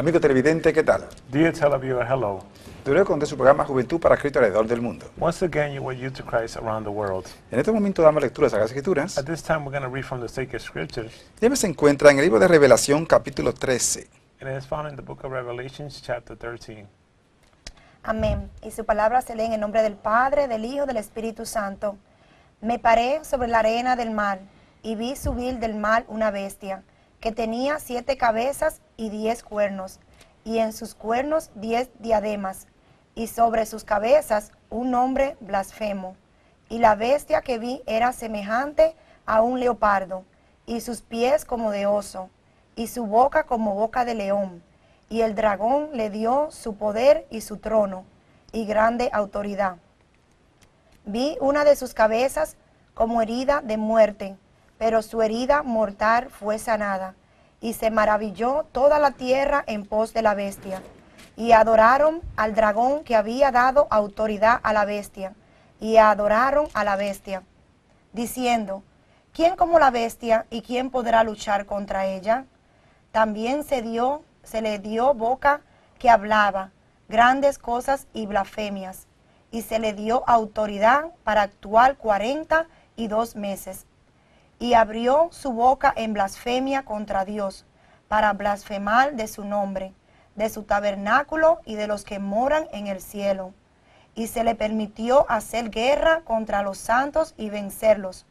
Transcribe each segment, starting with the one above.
Amigo televidente, ¿qué tal? Dear televiewer, hello. Duré con su programa Juventud para Cristo alrededor del mundo. Once again, you were you to Christ around the world. En este momento damos lectura a las Escrituras. At this time, we're going to read from the sacred scriptures, Ya se encuentra en el libro de Revelación, capítulo 13. and it is found in the book of Revelations, chapter 13. Amén. Y su palabra se lee en el nombre del Padre, del Hijo, del Espíritu Santo. Me paré sobre la arena del mar y vi subir del mar una bestia que tenía siete cabezas y diez cuernos, y en sus cuernos diez diademas, y sobre sus cabezas un nombre blasfemo. Y la bestia que vi era semejante a un leopardo, y sus pies como de oso, y su boca como boca de león. Y el dragón le dio su poder y su trono, y grande autoridad. Vi una de sus cabezas como herida de muerte, pero su herida mortal fue sanada. Y se maravilló toda la tierra en pos de la bestia. Y adoraron al dragón que había dado autoridad a la bestia. Y adoraron a la bestia, diciendo, ¿quién como la bestia y quién podrá luchar contra ella? También se dio, se le dio boca que hablaba grandes cosas y blasfemias, y se le dio autoridad para actuar cuarenta y dos meses. Y abrió su boca en blasfemia contra Dios, para blasfemar de su nombre, de su tabernáculo y de los que moran en el cielo. Y se le permitió hacer guerra contra los santos y vencerlos.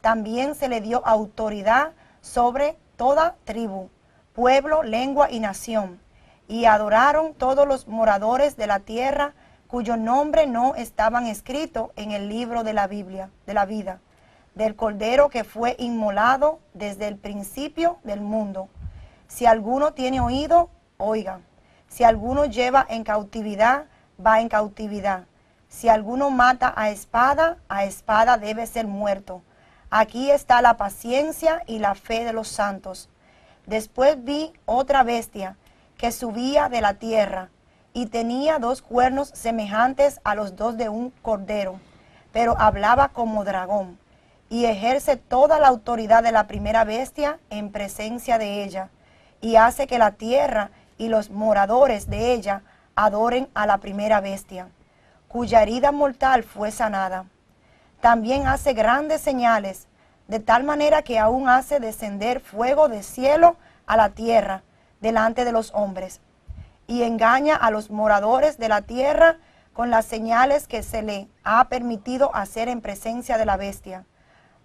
También se le dio autoridad sobre toda tribu, pueblo, lengua y nación. Y adoraron todos los moradores de la tierra cuyo nombre no estaban escritos en el libro de la Biblia, de la vida, del Cordero que fue inmolado desde el principio del mundo. Si alguno tiene oído, oiga. Si alguno lleva en cautividad, va en cautividad. Si alguno mata a espada, a espada debe ser muerto. Aquí está la paciencia y la fe de los santos. Después vi otra bestia que subía de la tierra y tenía dos cuernos semejantes a los dos de un cordero, pero hablaba como dragón y ejerce toda la autoridad de la primera bestia en presencia de ella y hace que la tierra y los moradores de ella adoren a la primera bestia, cuya herida mortal fue sanada. También hace grandes señales, de tal manera que aún hace descender fuego del cielo a la tierra delante de los hombres, y engaña a los moradores de la tierra con las señales que se le ha permitido hacer en presencia de la bestia,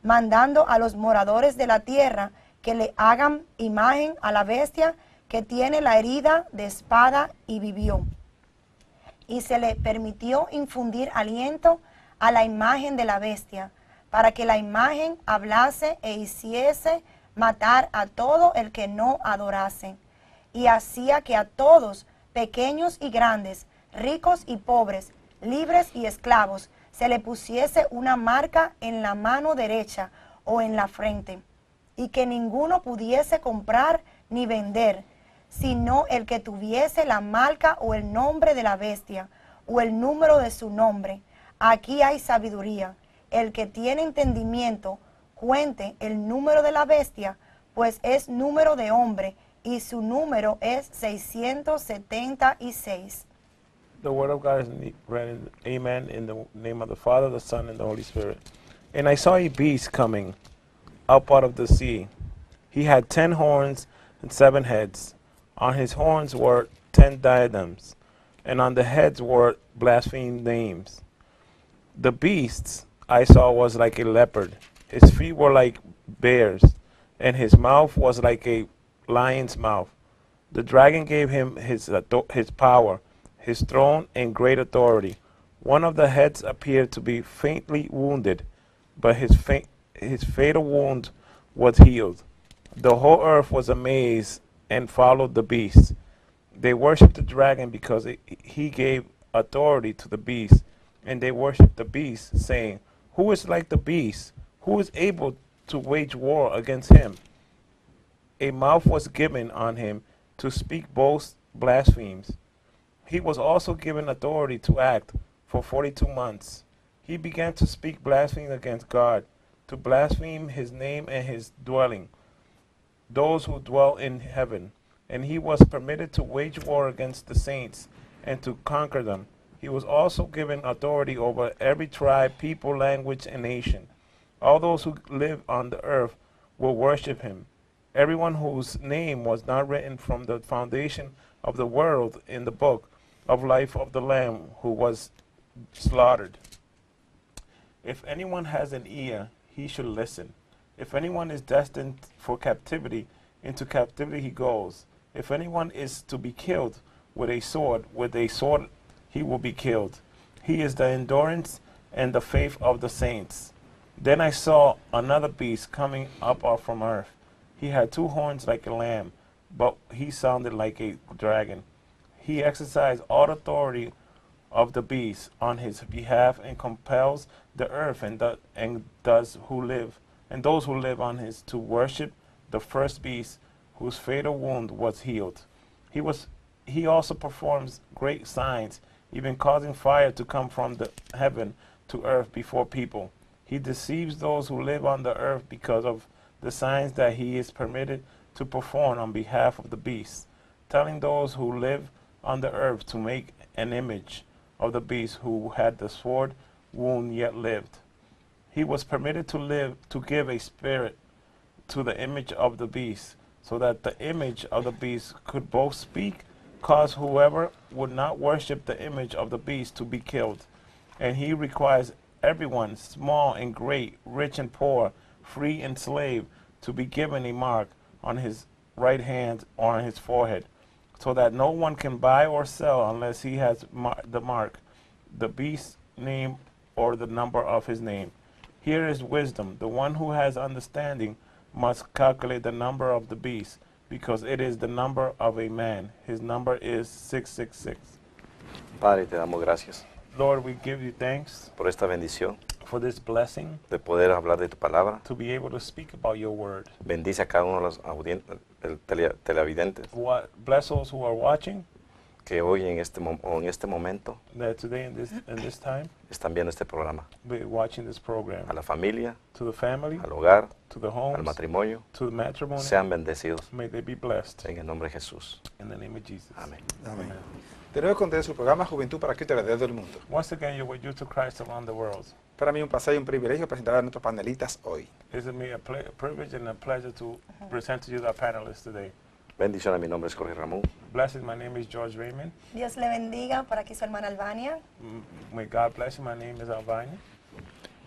mandando a los moradores de la tierra que le hagan imagen a la bestia que tiene la herida de espada y vivió. Y se le permitió infundir aliento a la imagen de la bestia, para que la imagen hablase e hiciese matar a todo el que no adorase. Y hacía que a todos, pequeños y grandes, ricos y pobres, libres y esclavos, se le pusiese una marca en la mano derecha o en la frente, y que ninguno pudiese comprar ni vender, sino el que tuviese la marca o el nombre de la bestia, o el número de su nombre. Aquí hay sabiduría. El que tiene entendimiento, cuente el número de la bestia, pues es número de hombre, y su número es 676. The word of God is read in Amen in the name of the Father, the Son, and the Holy Spirit. And I saw a beast coming up out of the sea. He had ten horns and seven heads. On his horns were ten diadems, and on the heads were blaspheme names. The beast I saw was like a leopard. His feet were like bears, and his mouth was like a lion's mouth. The dragon gave him his, his power, his throne, and great authority. One of the heads appeared to be faintly wounded, but his, fa- his fatal wound was healed. The whole earth was amazed and followed the beast. They worshipped the dragon because it, he gave authority to the beast, and they worshipped the beast, saying, Who is like the beast? Who is able to wage war against him? A mouth was given on him to speak both blasphemies. He was also given authority to act for 42 months. He began to speak blasphemy against God, to blaspheme his name and his dwelling, those who dwell in heaven. and he was permitted to wage war against the saints and to conquer them. He was also given authority over every tribe, people, language, and nation. All those who live on the earth will worship him. Everyone whose name was not written from the foundation of the world in the book of life of the Lamb who was slaughtered. If anyone has an ear, he should listen. If anyone is destined for captivity, into captivity he goes. If anyone is to be killed with a sword, with a sword he will be killed. He is the endurance and the faith of the saints. Then I saw another beast coming up from earth. He had two horns like a lamb, but he sounded like a dragon. He exercised all authority of the beast on his behalf and compels the earth and, do, and does who live and those who live on his to worship the first beast whose fatal wound was healed. He was he also performs great signs, even causing fire to come from the heaven to earth before people. He deceives those who live on the earth because of the signs that he is permitted to perform on behalf of the beast, telling those who live on the earth to make an image of the beast who had the sword wound yet lived. He was permitted to live to give a spirit to the image of the beast, so that the image of the beast could both speak, cause whoever would not worship the image of the beast to be killed. And he requires everyone, small and great, rich and poor, free and slave, to be given a mark on his right hand or on his forehead, so that no one can buy or sell unless he has mar- the mark, the beast's name, or the number of his name. Here is wisdom. The one who has understanding must calculate the number of the beast, because it is the number of a man. His number is 666. Padre, te damos gracias Lord, we give you thanks por esta bendición for this blessing de poder hablar de tu palabra. to be able to speak about your word. Bendice a cada uno de los audien- el tele- televidentes What, bless those who are watching que hoy en este, o en este momento that today in this, in this time están viendo este programa. be watching this program. A la familia, To the family, al hogar, to the al matrimonio, to the matrimony, sean bendecidos may they be blessed. en el nombre de Jesús. In the name of Jesus. Amén. Amén. De nuevo con ustedes su programa Juventud para Cristo alrededor del mundo. Once again, you're with you to Christ around the world. Para mí un placer y un privilegio presentar a nuestros panelistas hoy. It's a, a privilege and a pleasure to present to you our panelists today. Bendiciones, mi nombre es Jorge Ramón. Blessed, my name is George Raymond. Dios le bendiga. Por aquí su hermana Albania. M- May God bless you. My name is Alvania.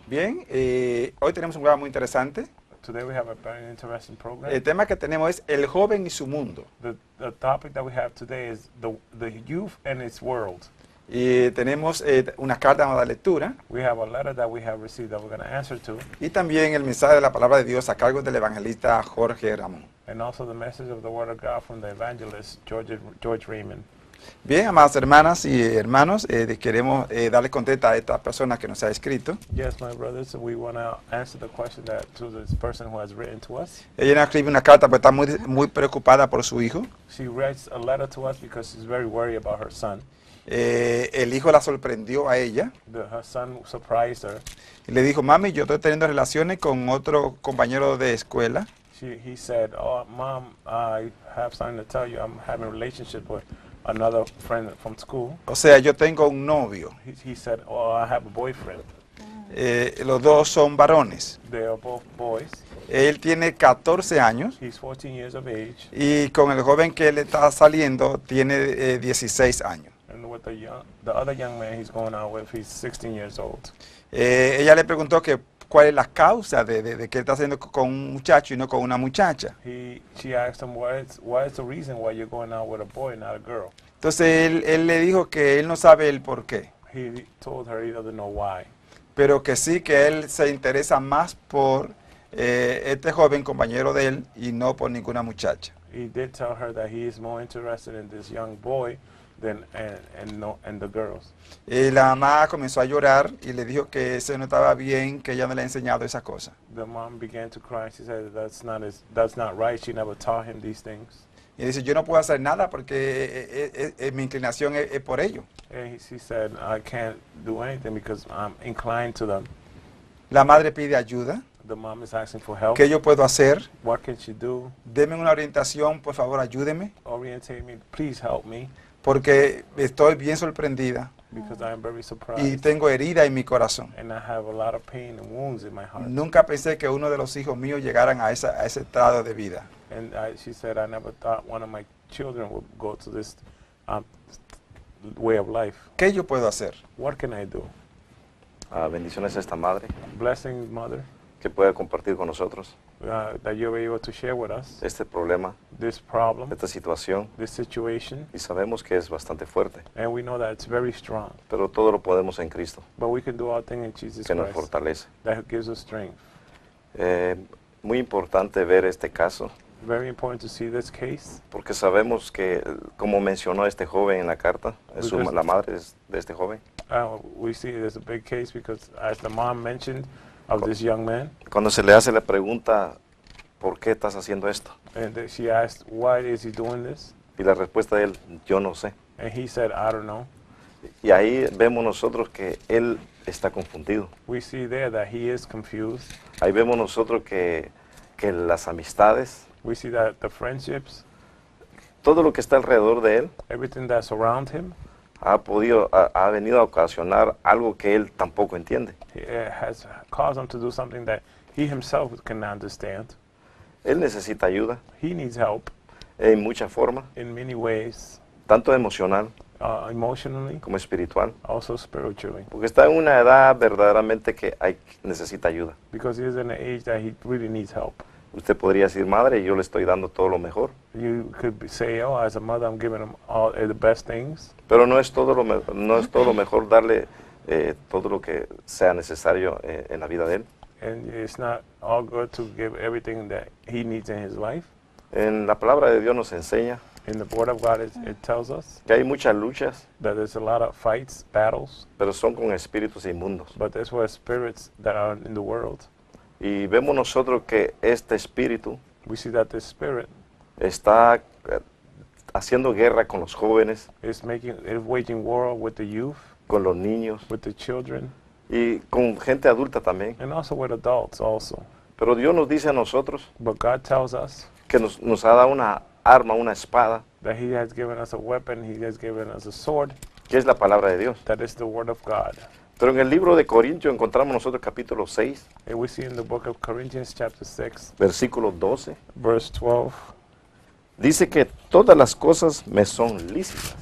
Bien, eh, hoy tenemos un programa muy interesante. Today we have a very interesting program. El tema que tenemos es El joven y su mundo. the, the topic that we have today is the, the youth and its world. Y tenemos eh, una carta de lectura We have a letter that we have received that we're going to answer to, y también el mensaje de la palabra de Dios a cargo del evangelista Jorge Ramón. and also the message of the Word of God from the evangelist George, George Raymond. Bien, amadas hermanas y hermanos, eh, queremos eh, darle contenta a esta persona que nos ha escrito. Yes, my brothers, we want to answer the question that to this person who has written to us. Ella nos escribe una carta porque está muy, muy preocupada por su hijo. She writes a letter to us because she's very worried about her son. Eh, el hijo la sorprendió a ella The, her son surprised her. y le dijo, mami, yo estoy teniendo relaciones con otro compañero de escuela. She, he said, "Oh, mom, I have something to tell you. I'm having a relationship with another friend from school." O sea, yo tengo un novio. He, he said, "Oh, I have a boyfriend. Eh, los dos son varones. They are both boys. Él tiene 14 años He's 14 years of age, y con el joven que él está saliendo tiene eh, 16 años. and with the young, the other young man he's going out with, he's 16 years old." Eh, ella le preguntó que cuál es la causa de, de- de que haciendo con un muchacho y no con una muchacha. He, she asked him, "What is, what is the reason why you're going out with a boy, not a girl?" Entonces él, él le dijo que él no sabe el por qué, He told her he doesn't know why, pero que sí que él se interesa más por eh, este joven compañero de él y no por ninguna muchacha. he did tell her that he is more interested in this young boy than and and no and the girls. Y la mamá comenzó a llorar y le dijo que eso no estaba bien, que ella no le ha enseñado esa cosa. The mom began to cry. She said that's not his, that's not right. She never taught him these things. Y dice, yo no puedo hacer nada porque eh, eh, eh, mi inclinación es, es por ello. And he, she said I can't do anything because I'm inclined to them. La madre pide ayuda The mom is asking for help. ¿Qué yo puedo hacer? What can she do? Deme una orientación, por favor, ayúdeme, Orientate me. Please help me porque estoy bien sorprendida because I am very y surprised. tengo herida en mi corazón. And I have a lot of pain and wounds in my heart. Nunca pensé que uno de los hijos míos llegaran a, esa- a ese estado de vida. And I, she said, I never thought one of my children would go to this um, way of life. ¿Qué yo puedo hacer? What can I do? Ah, bendiciones a esta madre Blessing, Mother, que pueda compartir con nosotros uh, that you were able to share with us este problema, this problem, esta situación. this situation. Y sabemos que es bastante fuerte, And we know that it's very strong. pero todo lo podemos en Cristo, But we can do all things in Jesus que nos Christ fortalece. that gives us strength. Eh, muy importante ver este caso, Very important to see this case porque sabemos que, como mencionó este joven en la carta, es su- la madre de este joven, Uh, we see it as a big case because, as the mom mentioned, of this young man, cuando se le hace la pregunta, ¿por qué estás haciendo esto? and she asked, "Why is he doing this?" Y la respuesta de él, yo no sé. And he said, "I don't know." Y ahí vemos nosotros que él está confundido. We see there that he is confused. Ahí vemos nosotros que, que las amistades, We see that the friendships, todo lo que está alrededor de él, everything that's around him, ha podido, ha, ha venido a ocasionar algo que él tampoco entiende. he, uh, has caused him to do something that he himself can understand. Él necesita ayuda He needs help en muchas formas, in many ways, tanto emocional uh, emotionally, como espiritual, also spiritually, porque está en una edad verdaderamente que hay, necesita ayuda. because he is in an age that he really needs help. Usted podría decir, madre, yo le estoy dando todo lo mejor, You could say, "Oh, as a mother, I'm giving him all uh, the best things," pero no es todo lo, me- no es todo lo mejor darle eh, todo lo que sea necesario eh, en la vida de él. and it's not all good to give everything that he needs in his life. En la palabra de Dios nos enseña In the Word of God, it, it tells us que hay muchas luchas, that there's a lot of fights, battles, pero son con espíritus inmundos. but there's where spirits that are in the world. Y vemos nosotros que este espíritu We see that this spirit está eh, haciendo guerra con los jóvenes, is making, is waging war with the youth, con los niños with the children, y con gente adulta también. and also with adults also. Pero Dios nos dice a nosotros But God tells us que nos, nos ha dado una arma, una espada, that He has given us a weapon, He has given us a sword, que es la palabra de Dios. that is the Word of God. Pero en el libro de Corintios encontramos nosotros capítulo 6, And we see in the book of Corinthians, chapter 6, versículo 12, verse 12, dice que todas las cosas me son lícitas,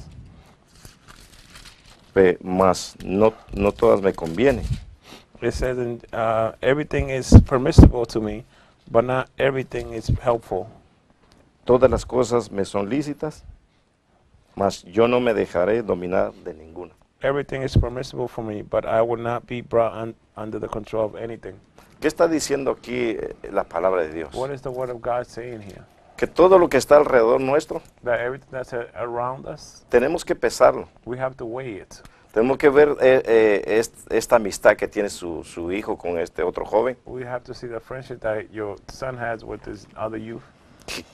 mas no, no todas me convienen. it says, uh, Everything is permissible to me, but not everything is helpful. Todas las cosas me son lícitas, mas yo no me dejaré dominar de ninguna. Everything is permissible for me, but I will not be brought un, under the control of anything. ¿Qué está diciendo aquí eh, la palabra de Dios? What is the Word of God saying here? Que todo lo que está alrededor nuestro, That everything that's around us, tenemos que pesarlo. we have to weigh it. Tenemos que ver eh, eh, est- esta amistad que tiene su, su hijo con este otro joven. We have to see the friendship that your son has with his other youth.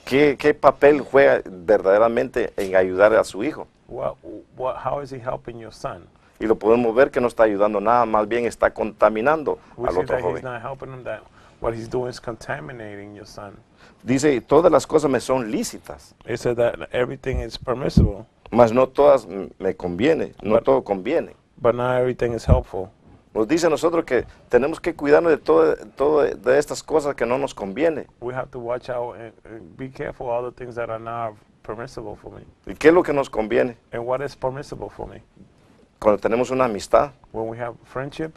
¿Qué, qué papel juega verdaderamente en ayudar a su hijo? What, what, how is he helping your son? Y lo podemos ver que no está ayudando nada, más bien está contaminando We al otro joven. not helping him. That what he's doing is contaminating your son. Dice, todas las cosas me son lícitas, It said that everything is permissible, mas no todas me conviene, no But- todo conviene. but not everything is helpful. Nos dice a nosotros que tenemos que cuidarnos de todo, todo de estas cosas que no nos conviene. We have to watch out and, and be careful all the things that are not permissible for me. ¿Y qué es lo que nos conviene? And what is permissible for me? Cuando tenemos una amistad, When we have friendship,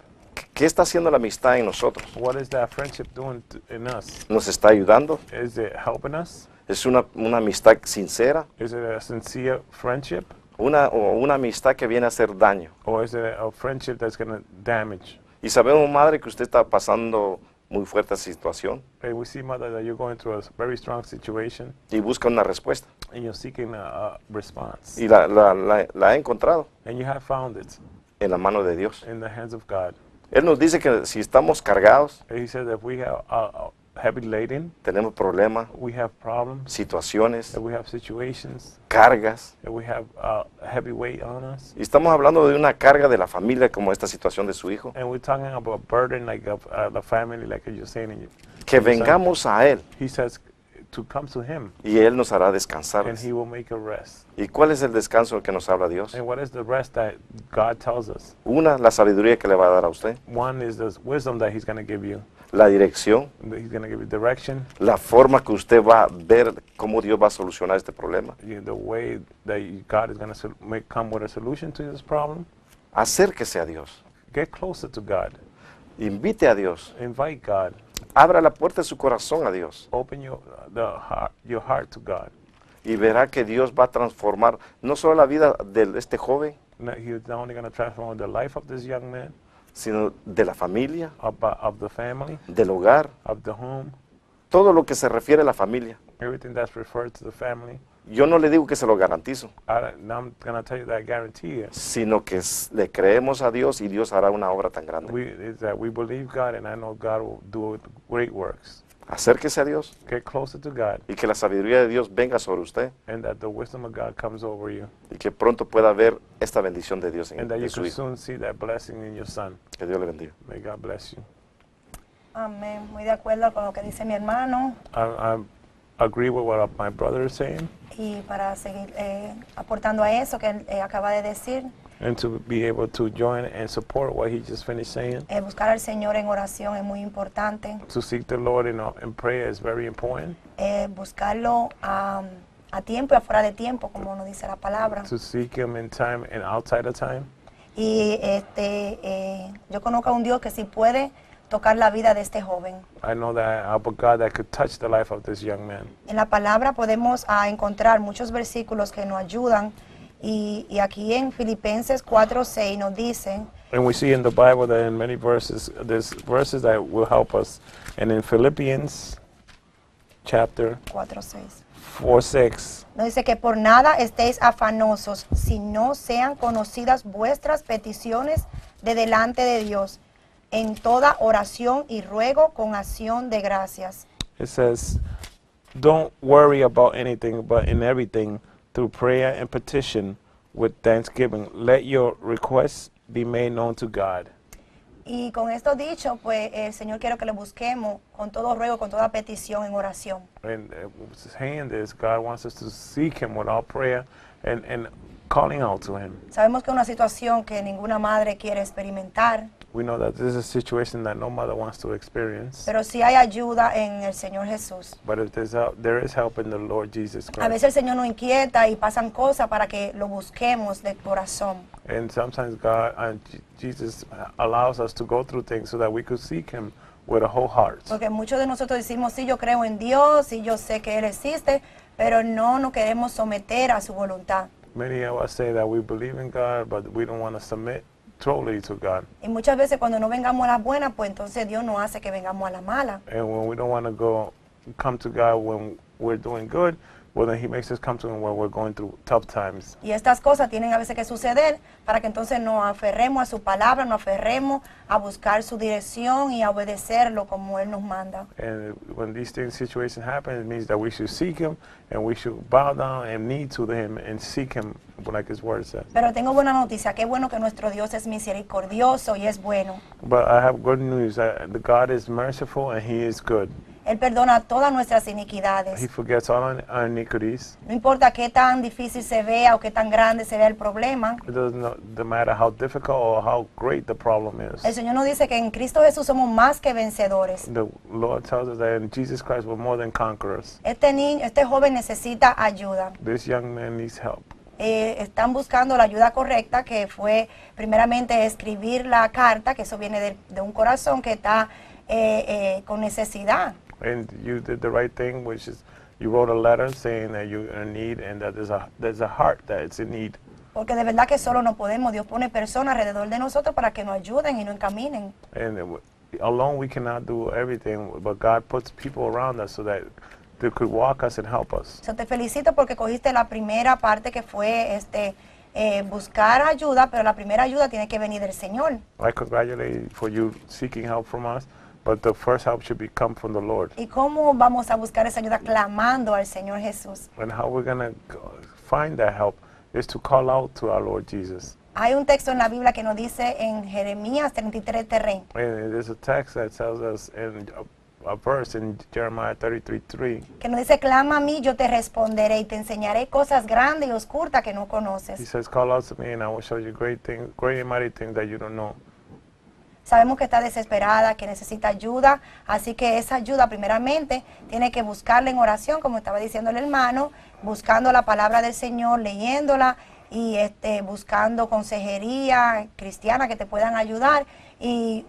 ¿qué está haciendo la amistad en nosotros? what is that friendship doing t- in us? ¿Nos está ayudando? Is it helping us? ¿Es una, una amistad sincera? Is it a sincere friendship? Una, o una amistad que viene a hacer daño. Or is it a friendship that's going to damage? Y sabemos, madre, que usted está pasando muy fuerte situación Hey, we see, Mother, that you're going through a very strong situation y busca una respuesta. and you're seeking a, a response. Y la, la, la, la ha encontrado And you have found it en la mano de Dios. in the hands of God. Él nos dice que si estamos cargados, And he said that if we have, uh, uh, heavy laden, tenemos problemas, we have problems, situaciones, we have situations, cargas. we have uh, heavy weight on us. Y estamos hablando de una carga de la familia como esta situación de su hijo. And we're talking about burden like of uh, the family, like you're saying. In Que vengamos a Él he says to come to him, y Él nos hará descansar. and he will make a rest. ¿Y cuál es el descanso que nos habla Dios? And what is the rest that God tells us? Una, la sabiduría que le va a dar a usted, One is the wisdom that he's going to give you. La dirección, He's going to give you direction, la forma que usted va a ver cómo Dios va a solucionar este problema. you the way that you- God is going to make come with a solution to this problem. Acérquese a Dios, Get closer to God. invite a Dios, Invite God. abra la puerta de su corazón a Dios Open your the heart, your heart to God. y verá que Dios va a transformar no solo la vida de este joven, Sino de la familia, of, of the family, del hogar, of the home, todo lo que se refiere a la familia. everything that's referred to the family. Yo no le digo que se lo garantizo, I, I'm to tell you that I guarantee sino que s- le creemos a Dios y Dios hará una obra tan grande. We, is that we believe God, and I know God will do great works. Acérquese a Dios Get closer to God, y que la sabiduría de Dios venga sobre usted and that the wisdom of God comes over you, y que pronto pueda ver esta bendición de Dios en, and that you su can hijo. soon see that blessing in your son. Que Dios le bendiga. May God bless you. Amén. Muy de acuerdo con lo que dice mi hermano. I, I agree with what my brother is saying, Y para seguir eh, aportando a eso que él eh, acaba de decir, and to be able to join and support what he just finished saying. eh, buscar al Señor en oración es muy importante. To seek the Lord in, uh, in prayer is very important. Eh, buscarlo a, a tiempo y afuera de tiempo, como nos dice la palabra. To seek Him in time and outside of time. Y este, eh, yo conozco a un Dios que sí puede tocar la vida de este joven. I know that I have a God that could touch the life of this young man. En la palabra podemos ah, encontrar muchos versículos que nos ayudan y, y aquí en Filipenses 4:6 nos dicen, And we see in the Bible that in many verses, there's verses that will help us. And in Philippians chapter 4:6, 4 6, nos dice que por nada estéis afanosos, si no sean conocidas vuestras peticiones de delante de Dios, en toda oración y ruego con acción de gracias. it says, Don't worry about anything, but in everything, through prayer and petition, with thanksgiving, let your requests be made known to God. Y con esto dicho, pues el Señor quiere que le busquemos con todo ruego, con toda petición en oración. And uh, saying this, God wants us to seek Him with all prayer and, and calling out to Him. Sabemos que es una situación que ninguna madre quiere experimentar, We know that this is a situation that no mother wants to experience. pero sí hay ayuda en el Señor Jesús. But if there's help, there is help in the Lord Jesus A Christ. veces el Señor nos inquieta y pasan cosas para que lo busquemos de corazón. And sometimes God and Jesus allows us to go through things so that we could seek Him with a whole heart. Porque muchos de nosotros decimos, sí, yo creo en Dios y yo sé que Él existe, pero no nos queremos someter a su voluntad. Many of us say that we believe in God, but we don't want to submit totally to God. Y muchas veces cuando no vengamos a las buenas, pues entonces Dios no hace que vengamos a las malas. And when we don't want to go come to God when we're doing good, well then He makes us come to Him when we're going through tough times. Y estas cosas tienen a veces que suceder para que entonces nos aferremos a su palabra, nos aferremos a buscar su dirección y a obedecerlo como Él nos manda. And when these things, situations happen, it means that we should seek Him and we should bow down and kneel to Him and seek Him, like His Word says. Pero tengo buena noticia, qué bueno que nuestro Dios es misericordioso y es bueno. But I have good news that the God is merciful and He is good. Él perdona todas nuestras He iniquidades. forgets all our- our iniquities. No importa qué tan difícil se vea o qué tan grande se vea el problema. It doesn't matter how difficult or how great the problem El is. Señor nos dice que en Cristo Jesús somos más que vencedores. The Lord tells us that in Jesus Christ we're more than conquerors. Este niño, este joven necesita ayuda. This young man needs help. Eh, están buscando la ayuda correcta, que fue primeramente escribir la carta, que eso viene de, de un corazón que está eh, eh, con necesidad. And you did the right thing, which is you wrote a letter saying that you're in need and that there's a there's a heart that it's in need. Porque de verdad que solo no podemos. Dios pone personas alrededor de nosotros para que nos ayuden y nos encaminen. And alone we cannot do everything, but God puts people around us so that they could walk us and help us. So, te felicito porque cogiste la primera parte que fue este eh, buscar ayuda, pero la primera ayuda tiene que venir del Señor. I congratulate you for you seeking help from us, But the first help should be come from the Lord. ¿Y cómo vamos a buscar esa ayuda? Clamando al Señor Jesús. And how we're going to find that help is to call out to our Lord Jesus. Hay un texto en la Biblia que nos dice en Jeremías 33, terreno. And there's a text that tells us in a, a verse in Jeremiah 33 3. que nos dice, clama a mí, yo te responderé y te enseñaré cosas grandes y oscuras que no He says, Call out to me, and I will show you great things, great and mighty things that you don't know. Sabemos que está desesperada, que necesita ayuda, así que esa ayuda primeramente tiene que buscarla en oración, como estaba diciendo el hermano, buscando la palabra del Señor, leyéndola y este, buscando consejería cristiana que te puedan ayudar y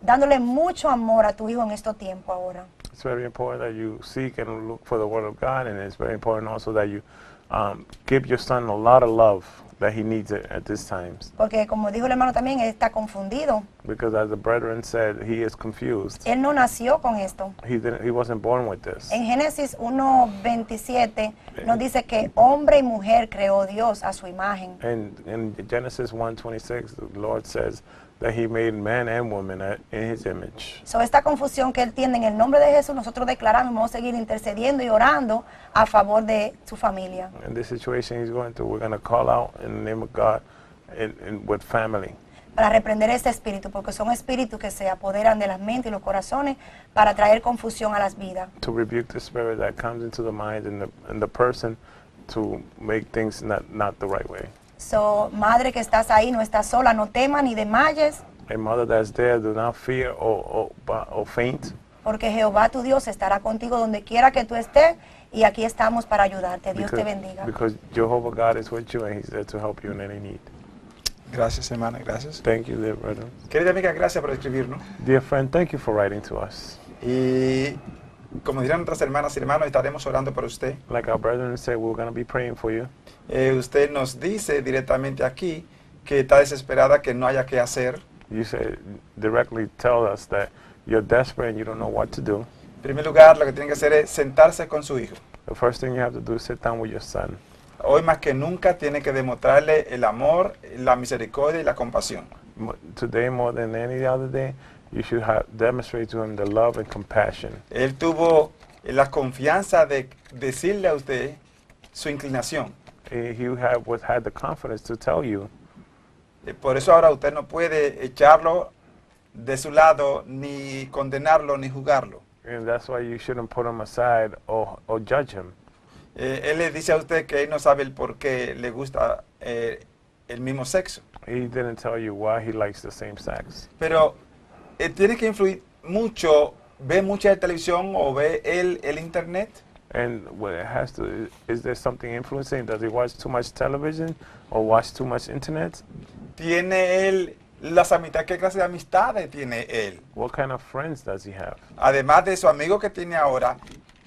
dándole mucho amor a tu hijo en estos tiempos ahora. It's very important that you seek and look for the Word of God, and it's very important also that you um, give your son a lot of love that he needs it at these times. Porque como dijo el hermano también, él está confundido. Because as the brethren said, he is confused. Él no nació con esto. He didn't, he wasn't born with this. En Génesis 1.27 nos dice que hombre y mujer creó Dios a su imagen. And in Genesis 1:26, the Lord says that He made man and woman in His image. So, esta confusión que él tiene en el nombre de Jesús, nosotros declaramos, vamos a seguir intercediendo y orando a favor de su familia. In this situation he's going through, we're going to call out in the name of God and, and with family Para reprender este espíritu, porque son espíritus que se apoderan de las mentes y los corazones para traer confusión a las vidas. to rebuke the spirit that comes into the mind and the, and the person to make things not, not the right way. So, madre que estás ahí, no estás sola, no temas ni desmayes, A mother that's there, do not fear or, or, or faint, porque Jehová tu Dios estará contigo donde quiera que tú estés y aquí estamos para ayudarte. Dios te because, bendiga. because Jehovah God is with you and He's there to help you in any need. Gracias, hermana, gracias. Thank you, dear brother. Querida amiga, gracias por escribirnos. Dear friend, thank you for writing to us. Y como dirán otras hermanas y hermanos, estaremos orando por usted. Like our brethren said, we're going to be praying for you. Eh, usted nos dice directamente aquí que está desesperada, que no haya qué hacer. You said directly tell us that you're desperate and you don't know what to do. En primer lugar, lo que tiene que hacer es sentarse con su hijo. The first thing you have to do is sit down with your son. Hoy más que nunca tiene que demostrarle el amor, la misericordia y la compasión. Mo- Today, more than any other day, you should have, demonstrate to him the love and compassion. Él tuvo la confianza de decirle a usted su inclinación. He have, was, had the confidence to tell you. Eh, Por eso ahora usted no puede echarlo de su lado, ni condenarlo, ni juzgarlo. And that's why you shouldn't put him aside or, or judge him. Eh, él le dice a usted que él no sabe el por qué le gusta eh, el mismo sexo. He didn't tell you why he likes the same sex. Pero eh, tiene que influir mucho, ve mucha televisión o ve él el internet. And what it has to, is there something influencing? Does he watch too much television or watch too much internet? Tiene él las amistades, ¿qué clase de amistades tiene él? What kind of friends does he have? Además de su amigo que tiene ahora,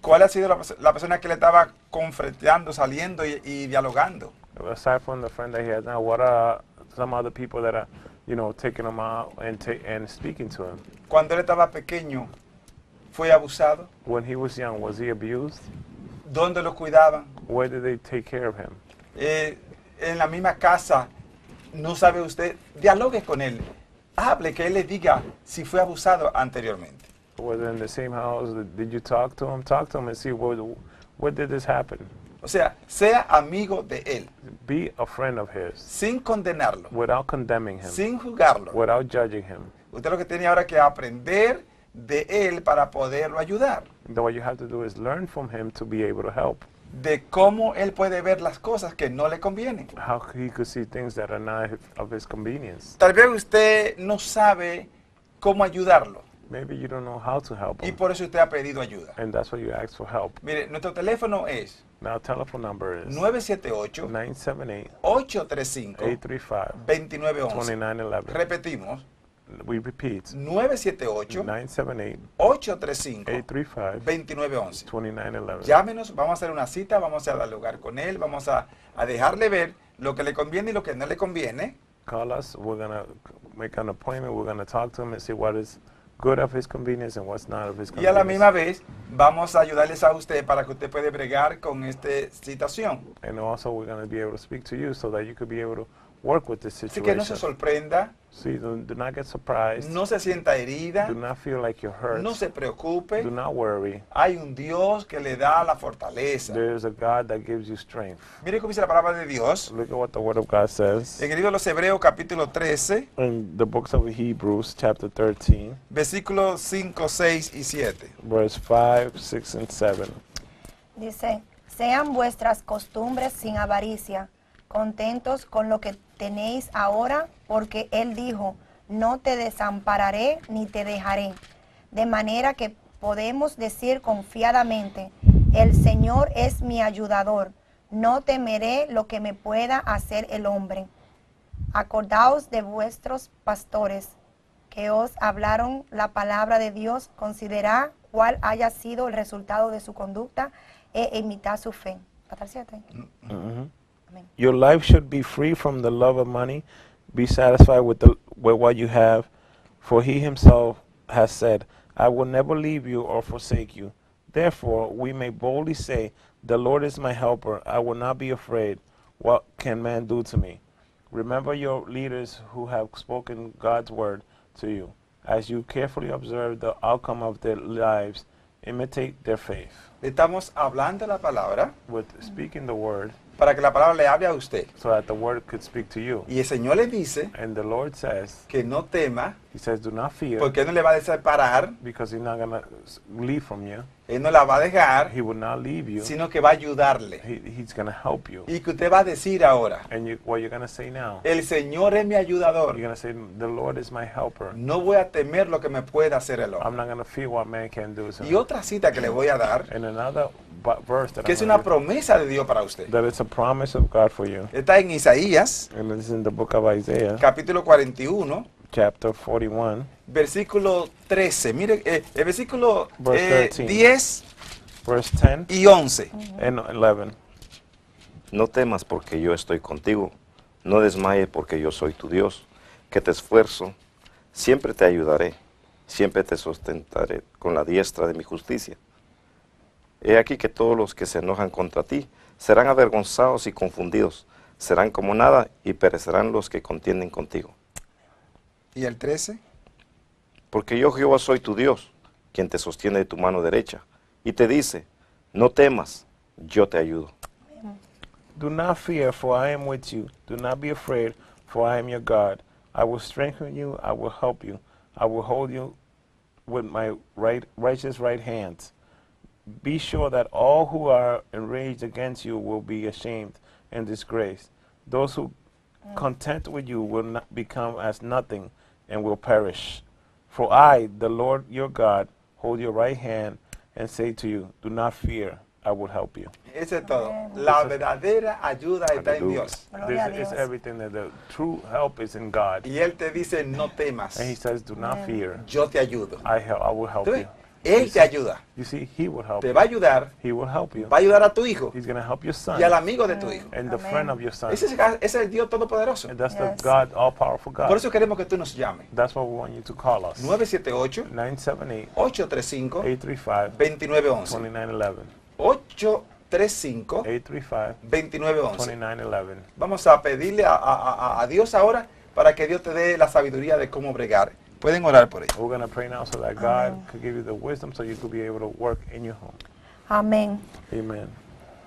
¿cuál ha sido la, la persona que le estaba confrontando, saliendo y, y dialogando? Aside from the friend that he has now, what are some other people that are, you know, taking him out and and speaking to him? Cuando él estaba pequeño, fue abusado. When he was young, was he abused? ¿Dónde lo cuidaban? Where did they take care of him? Eh, en la misma casa, no sabe usted, dialogue con él, hable, que él le diga si fue abusado anteriormente. Was it in the same house? Did you talk to him? Talk to him and see where, where did this happen? O sea, sea amigo de él, Be a friend of his sin condenarlo, without condemning him, sin juzgarlo. without judging him. Usted lo que tiene ahora que aprender de él para poderlo ayudar, Then what you have to do is learn from him to be able to help. de cómo él puede ver las cosas que no le convienen. How he could see things that are not of his convenience. Tal vez usted no sabe cómo ayudarlo Maybe you don't know how to help y him, por eso usted ha pedido ayuda. and that's why you ask for help. Mire, nuestro teléfono es Now, telephone number is 978 978 835 835 2911. 2911. Repetimos, We repeat 978 978 835 835 2911. 2911. Llámenos, vamos a hacer una cita, vamos a dialogar con él, vamos a, a dejarle ver lo que le conviene y lo que no le conviene. Call us. We're going to make an appointment. We're going to talk to him and see what is good of his convenience and what's not of his Y a la convenience. misma vez vamos a ayudarles a usted para que usted pueda bregar con esta situación. And also, we're going to be able to speak to you so that you could be able to work with this Así que no se situation. sorprenda, See, do, do not get surprised. no se sienta herida, Do not feel like you're hurt. no se preocupe. Do not worry. Hay un Dios que le da la fortaleza. There is a God that gives you strength. Mire cómo dice la palabra de Dios. Look at what the Word of God says En el libro de los Hebreos capítulo 13, in the books of Hebrews, chapter 13, versículos 5, 6 y 7. verse 5, 6, and 7. Dice, sean vuestras costumbres sin avaricia, contentos con lo que tenéis ahora, porque Él dijo, no te desampararé ni te dejaré. De manera que podemos decir confiadamente, el Señor es mi ayudador, no temeré lo que me pueda hacer el hombre. Acordaos de vuestros pastores que os hablaron la palabra de Dios, considerad cuál haya sido el resultado de su conducta e imitad su fe. Amén. Your life should be free from the love of money. Be satisfied with, the, with what you have, for he himself has said, I will never leave you or forsake you. Therefore, we may boldly say, The Lord is my helper. I will not be afraid. What can man do to me? Remember your leaders who have spoken God's word to you. As you carefully observe the outcome of their lives, imitate their faith. Estamos hablando la palabra With speaking the word, para que la palabra le hable a usted. so that the word could speak to you. Y el Señor le dice And the Lord says, que no tema, He says, do not fear, porque no le va a separar, because He's not to leave from you. Él no la va a dejar, He will not leave you. sino que va a ayudarle. He, he's to help you. Y que usted va a decir ahora, And you, what you're say now, el Señor es mi you're ayudador. to say, the Lord is my helper. No voy a temer lo que me pueda hacer el hombre. I'm not to fear what man can do Y otra cita que le voy a dar, And another bu- verse that, que I'm es gonna una promesa de Dios para usted. that it's a promise of God for you. Está en Isaías, And it's in the book of Isaiah, capítulo 41, chapter 41, versículo 13. Mire, eh, el versículo Verse eh, 13. 10 verse 10 y 11. and 11. No temas porque yo estoy contigo. No desmayes porque yo soy tu Dios, que te esfuerzo. Siempre te ayudaré. Siempre te sustentaré con la diestra de mi justicia. He aquí que todos los que se enojan contra ti serán avergonzados y confundidos. Serán como nada y perecerán los que contienden contigo. ¿Y el 13? Porque yo Jehová soy tu Dios, quien te sostiene de tu mano derecha, y te dice, no temas, yo te ayudo. Do not fear, for I am with you. Do not be afraid, for I am your God. I will strengthen you, I will help you. I will hold you with my right, righteous right hand. Be sure that all who are enraged against you will be ashamed and disgraced. Those who mm. content with you will not become as nothing and will perish. For I, the Lord your God, hold your right hand and say to you, Do not fear, I will help you. Eso es todo. La verdadera ayuda está en Aleluya. Dios. This is everything that the true help is in God. Y Él te dice, no temas, And he says, Do not fear. yo te ayudo. I, help, I will help ¿Tú you. Él te ayuda. You see, he will help Te you. va a ayudar, He will help you. va a ayudar a tu hijo He's going to help your son y al amigo de tu hijo. and the friend of your son. Ese es, ese es el Dios Todopoderoso. And that's Yes. the God, all powerful God. Por eso queremos que tú nos llames. That's what we want you to call us. 978 978 835 835 2911. 2911. 835 835 2911. 2911. Vamos a pedirle a, a- a- a Dios ahora para que Dios te dé la sabiduría de cómo bregar. Pueden orar por ello. We're going to pray now so that God could give you the wisdom so you could be able to work in your home. Amén. Amen.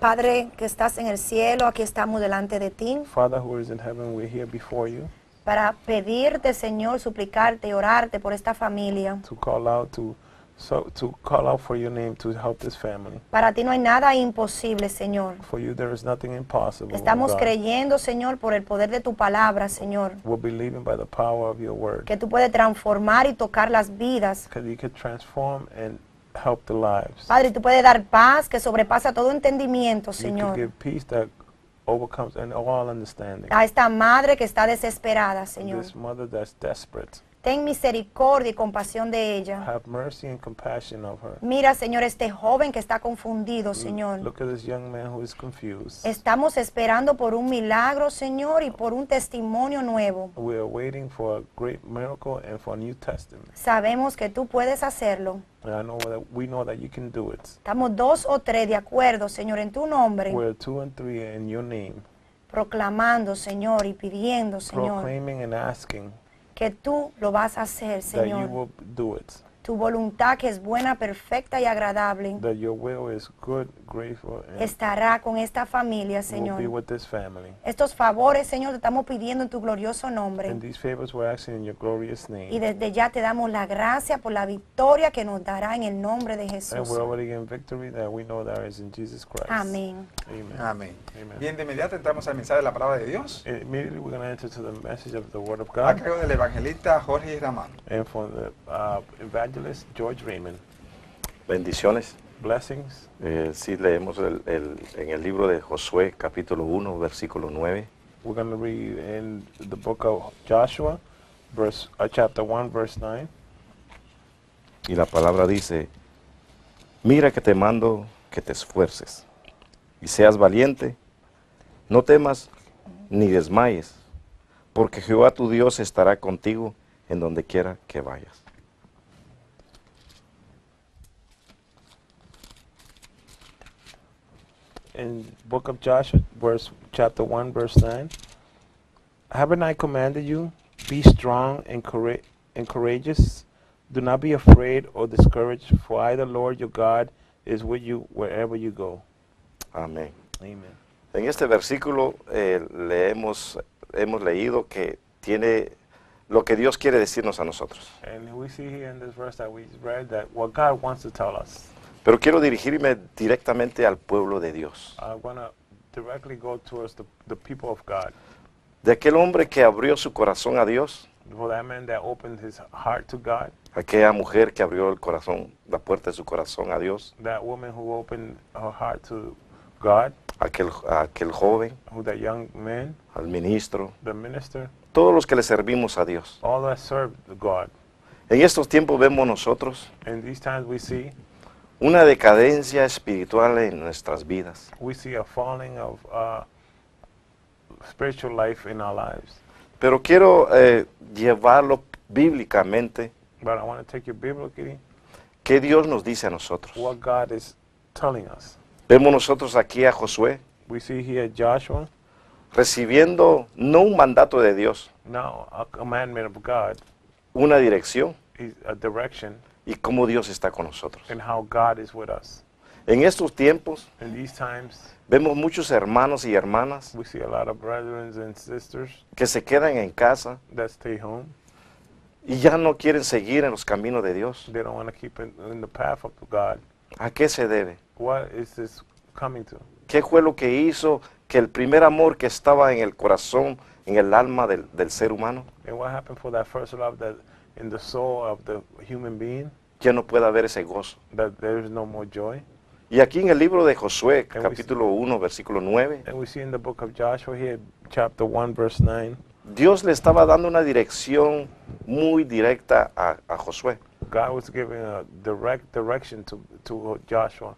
Padre que estás en el cielo, aquí estamos delante de ti Father who is in heaven, we're here before you para pedirte, Señor, suplicarte y orarte por esta familia. to call out to so to call out for your name to help this family. Para ti no hay nada imposible, Señor. For you there is nothing impossible. oh Estamos creyendo, Señor, por el poder de tu palabra, Señor, We're believing by the power of your word. que tú puedes transformar y tocar las vidas. You could transform and help the lives. Padre, tú puedes dar paz que sobrepasa todo entendimiento, You could Señor. give peace that overcomes all understanding. A esta madre que está desesperada, Señor. This mother that's desperate, Ten misericordia y compasión de ella. have mercy and compassion of her. Mira, Señor, este joven que está confundido, Señor. Look at this young man who is confused. Estamos esperando por un milagro, Señor, y por un testimonio nuevo. We are waiting for a great miracle and for a new testament. Sabemos que tú puedes hacerlo. And I know that we know that you can do it. Estamos dos o tres de acuerdo, Señor, en tu nombre. We're two and three in your name. proclamando, Señor, y pidiendo, Señor, proclaiming and asking que tú lo vas a hacer, that you Señor. will do it. Tu voluntad que es buena, perfecta y agradable That your will is good, grateful, and estará con esta familia, will be Señor. with this family. Estos favores, Señor, te estamos pidiendo en tu glorioso nombre. And these favors we're asking in your glorious Y name. desde ya te damos la gracia por la victoria que nos dará en el nombre de And Jesús. we're already in victory that we know that is in Jesus Christ. Amén. Amen. Amén. Amen. Bien, de inmediato entramos al mensaje de la palabra de Dios. Immediately we're going to enter to the message of the Word of A God. cargo del evangelista Jorge Ramán. And for the uh, evangelist George Raymond. Bendiciones. Blessings. Eh, sí, leemos el- el- en el libro de Josué, capítulo 1, versículo 9. We're going to read in the book of Joshua, verse, uh, chapter 1, verse 9. Y la palabra dice, mira que te mando que te esfuerces y seas valiente, no temas ni desmayes, porque Jehová tu Dios estará contigo en donde quiera que vayas. In book of Joshua, verse chapter one, verse nine. Haven't I commanded you? Be strong and, coura- and courageous. Do not be afraid or discouraged, for I, the Lord your God, is with you wherever you go. Amén. Amen. En este versículo eh, leemos, hemos leído que tiene lo que Dios quiere decirnos a nosotros. And we see here in this verse that we read that what God wants to tell us. Pero quiero dirigirme directamente al pueblo de Dios, I want to directly go the, the people of God. de aquel hombre que abrió su corazón a Dios, that man that opened his heart to God, aquella mujer que abrió el corazón, la puerta de su corazón a Dios, that woman who opened her heart to God, aquel, aquel joven, who that young man, al ministro, the minister, todos los que le servimos a Dios. all that served God. En estos tiempos vemos nosotros In these times we see una decadencia espiritual en nuestras vidas. we see a falling of uh, spiritual life in our lives. Pero quiero eh, llevarlo bíblicamente, But I want to take you biblically ¿qué Dios nos dice a nosotros? what God is telling us. Vemos nosotros aquí a Josué We see here Joshua, recibiendo no un mandato de Dios, a commandment of God, una dirección a direction y cómo Dios está con nosotros. and how God is with us. En estos tiempos In these times, vemos muchos hermanos y hermanas we see a lot of and sisters que se quedan en casa that stay home. y ya no quieren seguir en los caminos de Dios. They don't keep in, in the path of God. ¿A qué se debe? What is this coming to? ¿Qué fue lo que hizo que el primer amor que estaba en el corazón, en el alma del, del ser humano, And what happened for that first love that in the soul of the human being, ya no pueda haber ese gozo? that there is no more joy? Y aquí en el libro de Josué, And we- capítulo 1, versículo 9, And we see in the book of Joshua here, chapter 1, verse 9, Dios le estaba dando una dirección muy directa a, a Josué. God was giving a direct direction to, to Joshua.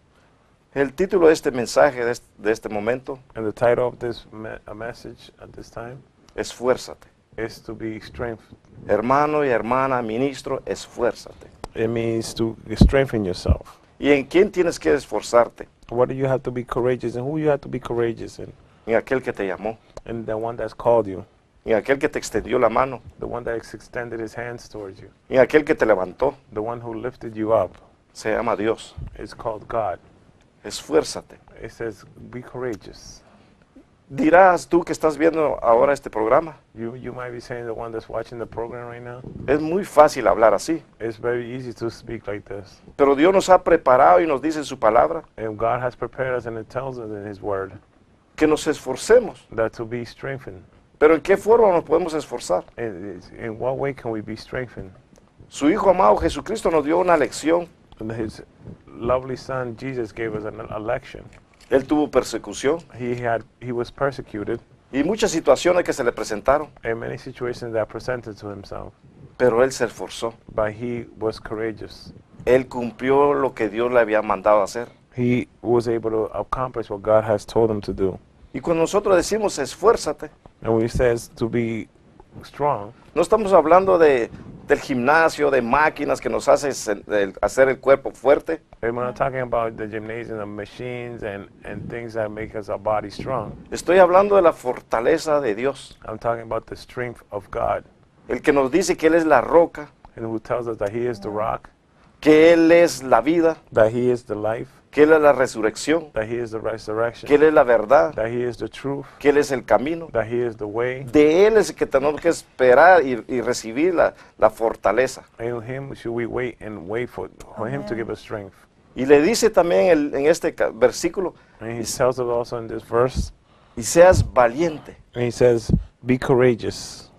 El título de este mensaje, de este, de este momento, And the title of this me- message at this time esfuérzate. Is to be strength. Hermano y hermana, ministro, esfuérzate. It means to strengthen yourself. ¿Y en quién tienes que esforzarte? What do you have to be courageous and who you have to be courageous in? En aquel que te llamó, And the one that's called you, en aquel que te extendió la mano, the one that extended his hands towards you, en aquel que te levantó, the one who lifted you up se llama Dios. is called God. Esfuérzate. It says, be courageous. Dirás tú que estás viendo ahora este programa, You, you might be saying the one that's watching the program right now, es muy fácil hablar así, it's very easy to speak like this. pero Dios nos ha preparado y nos dice en su palabra And God has prepared us and it tells us in His Word que nos esforcemos. that to be strengthened. Pero ¿en qué forma nos podemos esforzar? In, in what way can we be strengthened? Su Hijo amado Jesucristo nos dio una lección. And His lovely Son Jesus gave us an election. Él tuvo persecución He had he was persecuted y muchas situaciones que se le presentaron, in many situations that presented to himself, pero Él se esforzó. but he was courageous. Él cumplió lo que Dios le había mandado hacer. He was able to accomplish what God has told him to do. Y cuando nosotros decimos esfuérzate, And when he says to be strong, no estamos hablando de, del gimnasio, de máquinas que nos hace el- hacer el cuerpo fuerte. Estoy hablando de la fortaleza de Dios, I'm talking about the strength of God, el que nos dice que Él es la roca, and who tells us that He is the rock, que Él es la vida, that He is the life, que Él es la resurrección, that He is the resurrection, que Él es la verdad, that He is the truth, que Él es el camino. that He is the way. De Él es que tenemos que esperar y, y recibir la, la fortaleza. Y le dice también el- en este versículo, And He tells us also in this verse, y seas valiente. and He says, "Be courageous."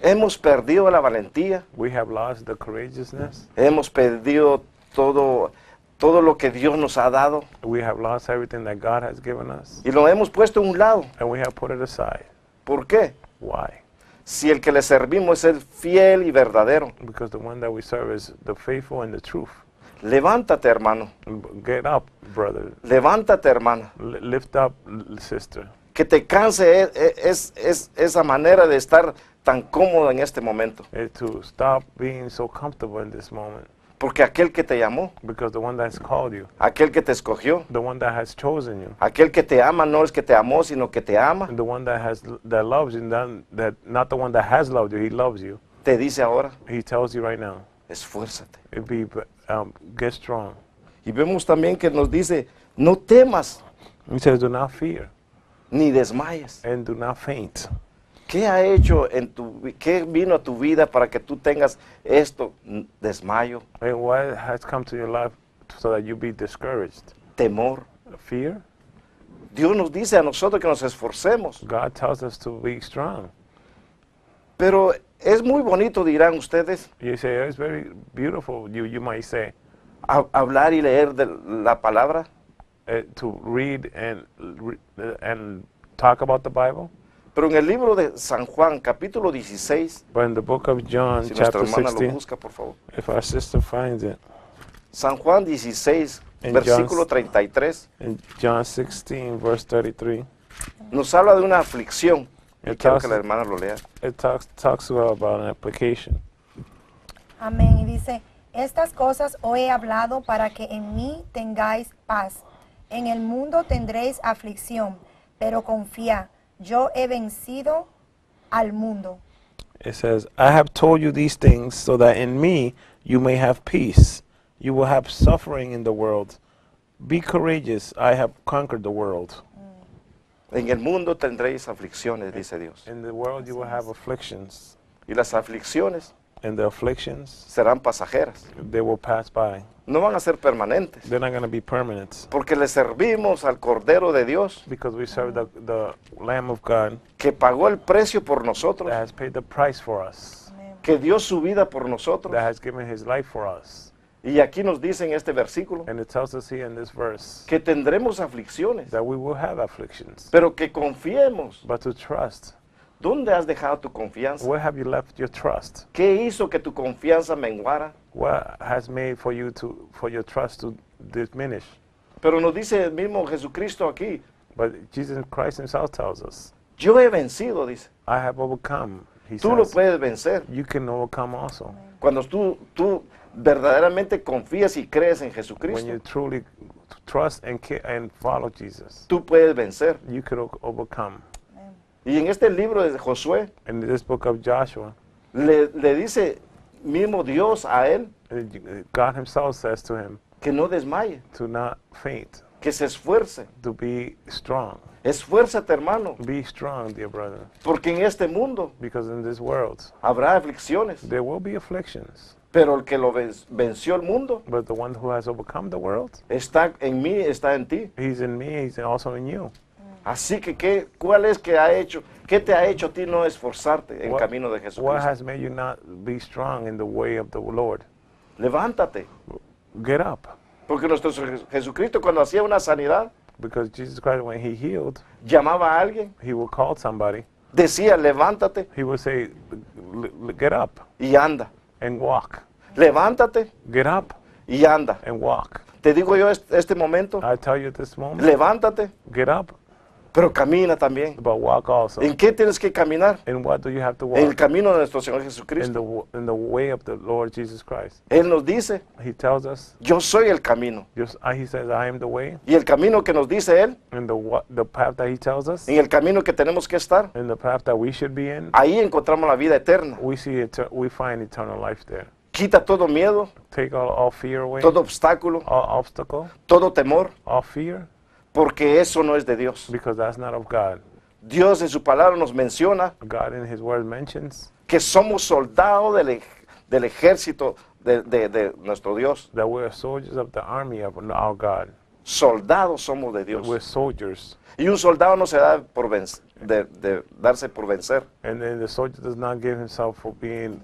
Hemos perdido la valentía, We have lost the courageousness. hemos perdido todo, todo lo que Dios nos ha dado We have lost everything that God has given us, y lo hemos puesto a un lado. and we have put it aside. ¿Por qué? Why? Si el que le servimos es fiel y verdadero. Because the one that we serve is the faithful and the truth. Levántate, hermano. Get up, brother. Levántate, hermana. L- lift up, sister. Que te canse es, es- es- esa manera de estar tan cómodo en este momento. Eh, to stop being so comfortable in this moment. Porque aquel que te llamó, Because the one that has called you, aquel que te escogió, the one that has chosen you, aquel que te ama no es que te amó, sino que te ama, and the one that has that loves you, not, that not the one that has loved you, he loves you. te dice ahora, He tells you right now, esfuérzate. it be um, get strong. Y vemos también que nos dice, no temas He says, do not fear ni desmayes. and do not faint. ¿Qué ha hecho en tu qué vino a tu vida para que tú tengas esto, desmayo, And what has come to your life so that you be discouraged? temor? Fear? Dios nos dice a nosotros que nos esforcemos, God tells us to be strong. pero es muy bonito, dirán ustedes, You say "Oh, it's very beautiful. You you might say ha- hablar y leer de la palabra, uh, to read and and talk about the Bible, pero en el libro de San Juan, capítulo 16, but in the book of John, si nuestra chapter hermana lo 16, busca, por favor. if our sister finds it, San Juan 16, En versículo John's- 33, in John 16 verse 33, nos habla de una aflicción. Y It quiero talks- que la hermana lo lea. it talks talks about an application. Amén. Y dice, estas cosas os he hablado para que en mí tengáis paz. En el mundo tendréis aflicción, pero confía, yo he vencido al mundo. It says, I have told you these things so that in me you may have peace. You will have suffering in the world. Be courageous. I have conquered the world. Mm. En el mundo tendréis aflicciones, dice Dios. In the world you will have afflictions. Y las aflicciones And the afflictions, serán pasajeras, they will pass by. No van a ser permanentes. They're not going to be permanent. Porque le servimos al Cordero de Dios Because we serve the, the Lamb of God que pagó el precio por nosotros, that has paid the price for us, que dio su vida por nosotros. that has given his life for us. Y aquí nos dice en este versículo And it tells us here in this verse que tendremos aflicciones, that we will have afflictions. pero que confiemos. But to trust, ¿Dónde has dejado tu confianza? where have you left your trust? ¿Qué hizo que tu confianza menguara? What has made for you to for your trust to diminish? Pero nos dice el mismo Jesucristo aquí, But Jesus Christ himself tells us, yo he vencido, dice. I have overcome. He Tú lo says, puedes vencer. you can overcome also. Cuando tú, tú verdaderamente confías y crees en When Jesucristo, you truly trust and and follow Jesus, tú puedes vencer. you can overcome. Y en este libro de Josué In this book of Joshua, le, le dice mismo Dios a él uh, God himself says to him que no desmaye, to not faint, que se esfuerce. to be strong. Esfuérzate, hermano, Be strong, dear brother, porque en este mundo because in this world habrá aflicciones, there will be afflictions. pero el que lo ven- venció el mundo But the one who has overcome the world, está en mí, está en ti. he's in me, he's also in you. Así que, ¿qué, ¿cuál es que ha hecho? ¿Qué te ha hecho a ti no esforzarte en What- camino de What Jesucristo? has made you not be strong in the way of the Lord? Levántate, Get up. porque nuestro Je- Jesucristo cuando hacía una sanidad Because Jesus Christ, when he healed, llamaba a alguien, he will call somebody. decía, levántate He will say, "L- l- Get up y anda. and walk. Levántate Get up y anda. and walk. Te digo yo este, este momento, I tell you this moment, levántate get up pero camina también. but walk also. ¿En qué tienes que caminar? And what do you have to En el walk? camino de nuestro Señor In Jesucristo. the, w- in the way of the Lord Jesus Christ. Él nos dice, He tells us, yo soy el camino. just, uh, he says, I am the way. Y el camino que nos dice Él, the, the path that he tells us, en el camino que tenemos que estar, and the path that we should be in, ahí encontramos la vida eterna. we see eter- we find eternal life there. Quita todo miedo, Take all, all fear away, todo obstáculo, all obstacle, todo temor, all fear, porque eso no es de Dios. because that's not of God. Dios en su palabra nos menciona God in His Word mentions que somos soldados del, ej- del ejército de, de- de nuestro Dios. that we're soldiers of the army of our God. Soldados somos de Dios. We're soldiers. Y un soldado no se da por de, de darse por vencer. And then the soldier does not give himself for being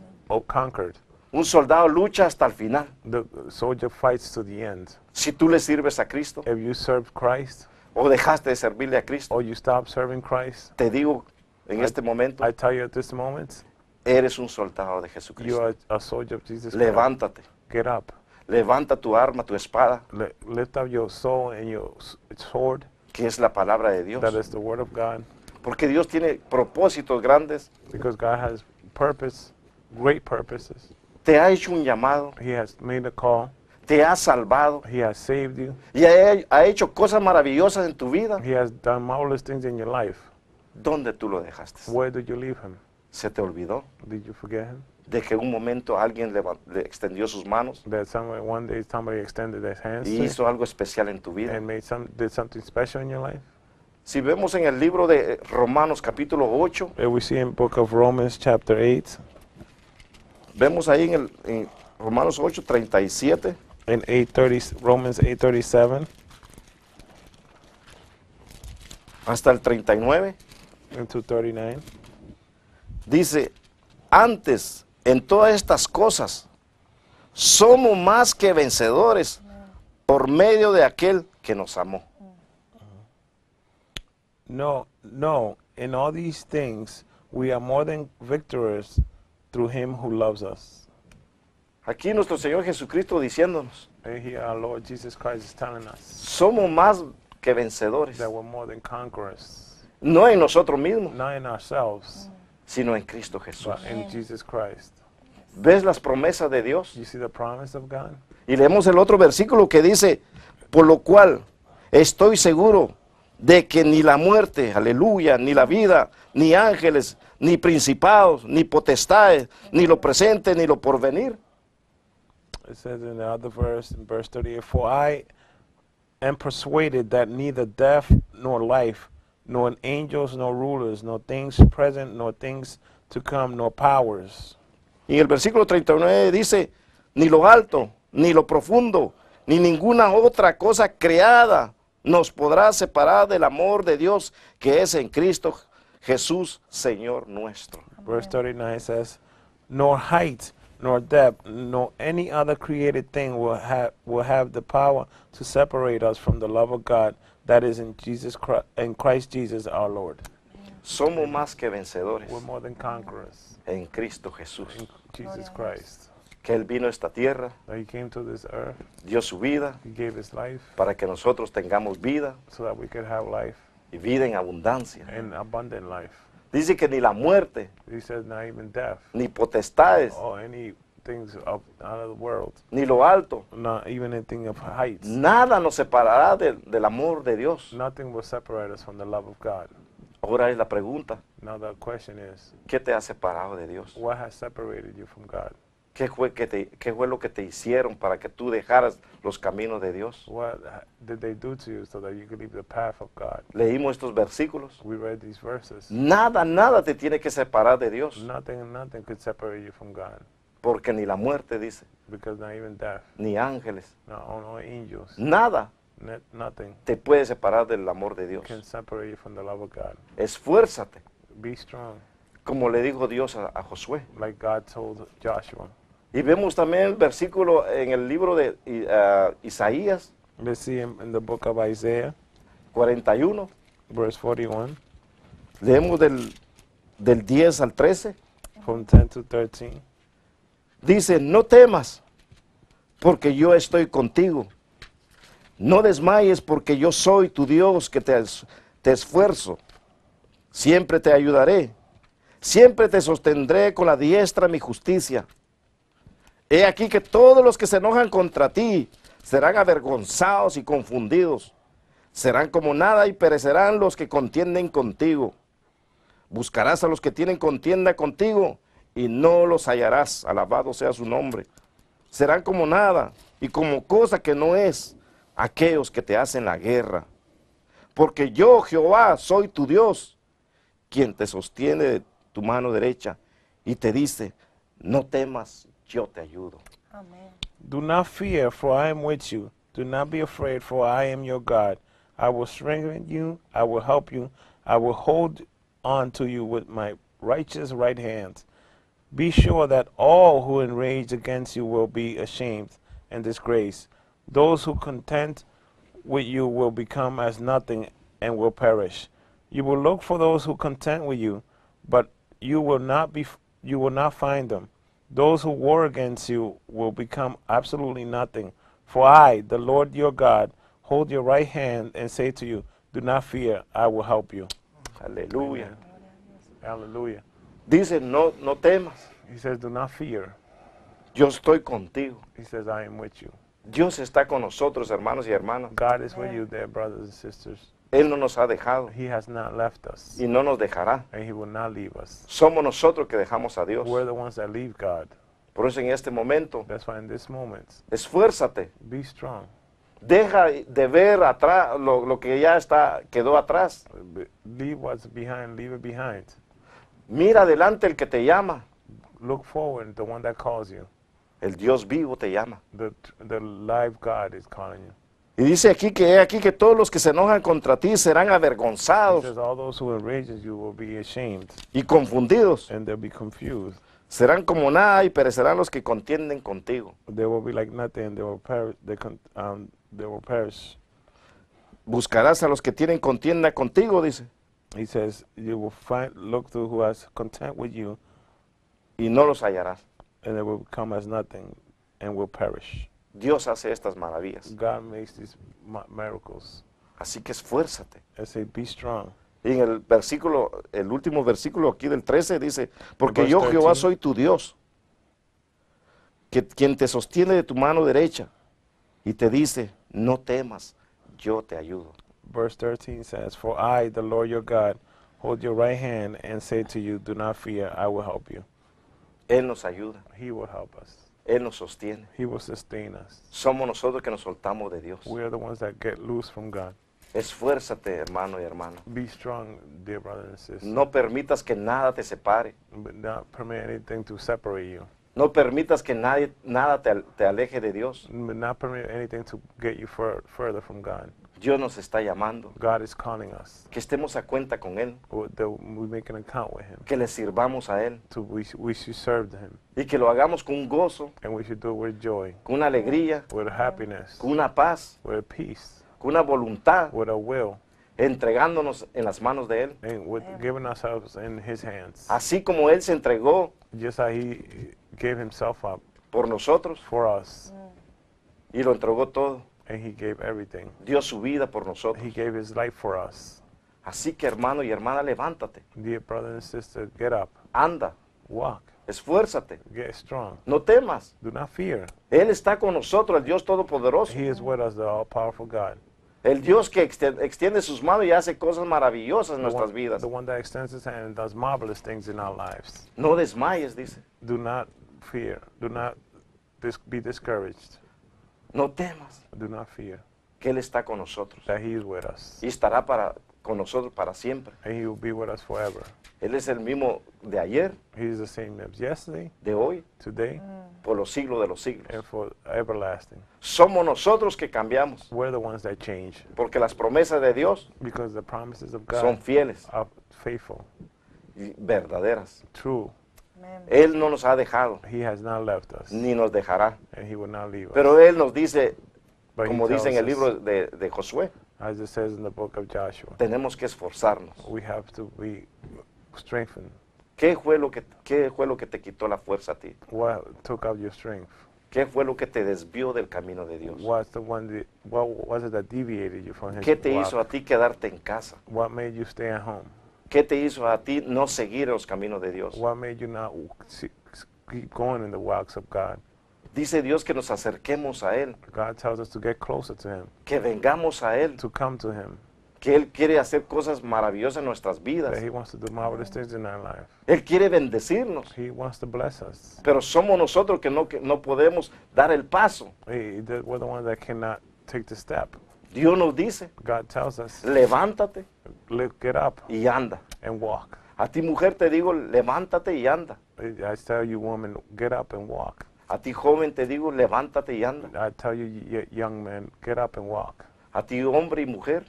conquered. Un soldado lucha hasta el final. The soldier fights to the end. Si tú le sirves a Cristo If you serve Christ o dejaste de servirle a Cristo, or you stop serving Christ, te digo en este momento, I tell you at this moment, eres un soldado de you Jesucristo. are a soldier of Jesus Christ. Levántate, Get up. levanta tu arma, tu espada, Li- lift up your soul and your sword. que es la palabra de Dios. That is the word of God. Porque Dios tiene propósitos grandes. Because God has purpose, great purposes. Te ha hecho un llamado, He has made a call. te ha salvado He has saved you. y ha, ha hecho cosas maravillosas en tu vida. He has done marvelous things in your life. ¿Dónde tú lo dejaste? Where did you leave him? ¿Se te olvidó Did you forget him? de que en un momento alguien le, le extendió sus manos That somebody, one day somebody extended their hands y hizo algo especial en tu vida? and made some, did something special in your life? Si vemos en el libro de Romanos capítulo 8, If we see in book of Romans chapter 8 vemos ahí en, el, en Romanos 8, 37, and 830, Romans 8:37 hasta el 39, into 39. dice, antes en todas estas cosas somos más que vencedores por medio de aquel que nos amó. No, no, in all these things we are more than victors through him who loves us. Aquí nuestro Señor Jesucristo diciéndonos, And here our Lord Jesus Christ is telling us somos más que vencedores, that we're more than conquerors, no en nosotros mismos, not in ourselves, sino en Cristo Jesús. but in Jesus Christ. ¿Ves las promesas de Dios? You see the promise of God? Y leemos el otro versículo que dice, por lo cual estoy seguro de que ni la muerte, aleluya, ni la vida, ni ángeles, ni principados, ni potestades, ni lo presente, ni lo porvenir, It says in the other verse, in verse 38, For I am persuaded that neither death nor life, nor angels nor rulers, nor things present, nor things to come, nor powers, Y en el versículo 39 dice, ni lo alto, ni lo profundo, ni ninguna otra cosa creada nos podrá separar del amor de Dios que es en Cristo Jesús, Señor nuestro. Verse 39 says, Nor height, nor depth, nor any other created thing will have will have the power to separate us from the love of God that is in Jesus Christ, in Christ Jesus our Lord. Somos más que vencedores We're more than conquerors en Cristo Jesús. in Jesus Christ. Que Él vino a esta tierra, That He came to this earth, dio su vida He gave His life para que nosotros tengamos vida so that we could have life y vida en abundancia. and abundant life. Dice que ni la muerte, He says not even death ni potestades, or any things out of the world, ni lo alto, not even anything of heights. nada nos separará del- del amor de Dios. Nothing will separate us from the love of God. Ahora es la pregunta, Now the question is, ¿qué te ha separado de Dios? what has separated you from God? ¿Qué fue, que te, ¿Qué fue lo que te hicieron para que tú dejaras los caminos de Dios? What ha- did they do to you so that you could leave the path of God? Leímos estos versículos. We read these verses. Nada, nada te tiene que separar de Dios, Nothing, nothing could separate you from God porque ni la muerte dice, because not even death, ni ángeles, no angels, nada nothing te puede separar del amor de Dios. can separate you from the love of God. Esfuérzate, Be strong, como le dijo Dios a, a Josué. like God told Joshua. Y vemos también el versículo en el libro de ah, Isaías Let's see in, in the book of Isaiah, 41. verse 41, Leemos del, del 10 al 13. from 10 to 13. Dice, no temas, porque yo estoy contigo. No desmayes, porque yo soy tu Dios que te, te esfuerzo, siempre te ayudaré, siempre te sostendré con la diestra mi justicia. He aquí que todos los que se enojan contra ti serán avergonzados y confundidos. Serán como nada y perecerán los que contienden contigo. Buscarás a los que tienen contienda contigo y no los hallarás. Alabado sea su nombre. Serán como nada y como cosa que no es aquellos que te hacen la guerra. Porque yo, Jehová, soy tu Dios, quien te sostiene de tu mano derecha y te dice, no temas, yo te ayudo. Amén. Do not fear, for I am with you. Do not be afraid, for I am your God. I will strengthen you, I will help you, I will hold on to you with my righteous right hand. Be sure that all who enrage against you will be ashamed and disgraced. Those who contend with you will become as nothing and will perish. You will look for those who contend with you, but you will not be you will not find them. Those who war against you will become absolutely nothing. For I, the Lord your God, hold your right hand and say to you, Do not fear, I will help you. Mm. Aleluya. Hallelujah. Dice, no, no temas, He says, Do not fear. yo estoy contigo. He says, I am with you. Dios está con nosotros, hermanos y hermanas. God is with you there, brothers and sisters. Él no nos ha dejado He has not left us, y no nos dejará. and He will not leave us. Somos nosotros que dejamos a Dios. We're the ones that leave God. Por eso en este momento, That's why in this moment, esfuérzate. be strong. Deja de ver atrás lo, lo que ya está, quedó atrás. Leave what's behind, leave it behind. Mira adelante el que te llama. Look forward, the one that calls you. El Dios vivo te llama. The, the live God is calling you. Y dice aquí que he aquí que todos los que se enojan contra ti serán avergonzados y confundidos. and be confused. Serán como nada y perecerán los que contienden contigo. Um. Buscarás a los que tienen contienda contigo, dice, He says, You will find, look to who has content with you, y no los hallarás. and they will become as nothing and will perish. Dios hace estas maravillas. God makes these mi- miracles. Así que esfuérzate. I say, Be strong. Y en el versículo, el último versículo aquí del 13 dice, porque Verse yo Jehová 13. soy tu Dios, que, quien te sostiene de tu mano derecha y te dice, no temas, yo te ayudo. Verse 13 says, For I, the Lord your God, hold your right hand and say to you, Do not fear, I will help you. Él nos ayuda, He will help us. Él nos sostiene. He will sustain us. Somos nosotros que nos soltamos de Dios. We are the ones that get loose from God. Esfuérzate, hermano y hermana. Be strong, dear brother and sister. No permitas que nada te separe. But not permit anything to separate you. No permitas que nadie, nada te, te aleje de Dios. But not permit anything to get you fur- further from God. Dios nos está llamando. God is calling us. Que estemos a cuenta con Él. That we make an account with Him. Que le sirvamos a Él. To we, we should serve Him. Y que lo hagamos con un gozo, And we should do it with joy, con una alegría, with happiness, con una paz, with peace, con una voluntad, with a will, entregándonos en las manos de Él. and with giving ourselves in His hands. Así como Él se entregó Just how He gave Himself up por nosotros for us, y lo entregó todo. And He gave everything. Dio su vida por nosotros. He gave His life for us. Así que hermano y hermana, levántate, Dear brother and sister, get up, anda, walk, esfuérzate, get strong. no temas. Do not fear. Él está con nosotros, el Dios Todopoderoso. He is with us, the all-powerful God. El Dios que extiende sus manos y hace cosas maravillosas en nuestras vidas. the one that extends His hand and does marvelous things in our lives. No desmayes, dice. Do not fear. Do not be discouraged. No temas, Do not fear que Él está con nosotros. that He is with us, Y estará para, con nosotros para siempre. and He will be with us forever. Él es el mismo de ayer, He is the same as yesterday, de hoy, today, por los siglos de los and siglos. for everlasting. Somos nosotros que cambiamos, We're the ones that change porque las promesas de Dios because the promises of son God fieles are faithful, y verdaderas. true. Él no nos ha dejado, He has not left us, ni nos dejará. and He will not leave us. Pero Él nos dice, But he como dice en el libro de, de Josué, as it says in the book of Joshua, tenemos que esforzarnos. we have to be strengthened. ¿Qué fue, lo que, ¿Qué fue lo que te quitó la fuerza a ti? What took out your strength? ¿Qué fue lo que te desvió del camino de Dios? What's the one that, what was it that deviated you from his ¿Qué te walk? hizo a ti quedarte en casa? What made you stay at home? ¿Qué te hizo a ti no seguir los caminos de Dios? What made you not keep going in the walks of God? Dice Dios que nos acerquemos a Él, God tells us to get closer to Him, que vengamos a Él, to come to Him, que Él quiere hacer cosas maravillosas en nuestras vidas. that He wants to do marvelous things in our life. Él quiere bendecirnos, He wants to bless us. pero somos nosotros que no, que no podemos dar el paso. We're the ones that cannot take the step. Dios nos dice, God tells us, levántate "Lift- get up y anda. and walk. A ti mujer te digo, levántate y anda. I tell you, woman, get up and walk. A ti joven te digo, levántate y anda. I tell you, young man, get up and walk. A ti hombre y mujer,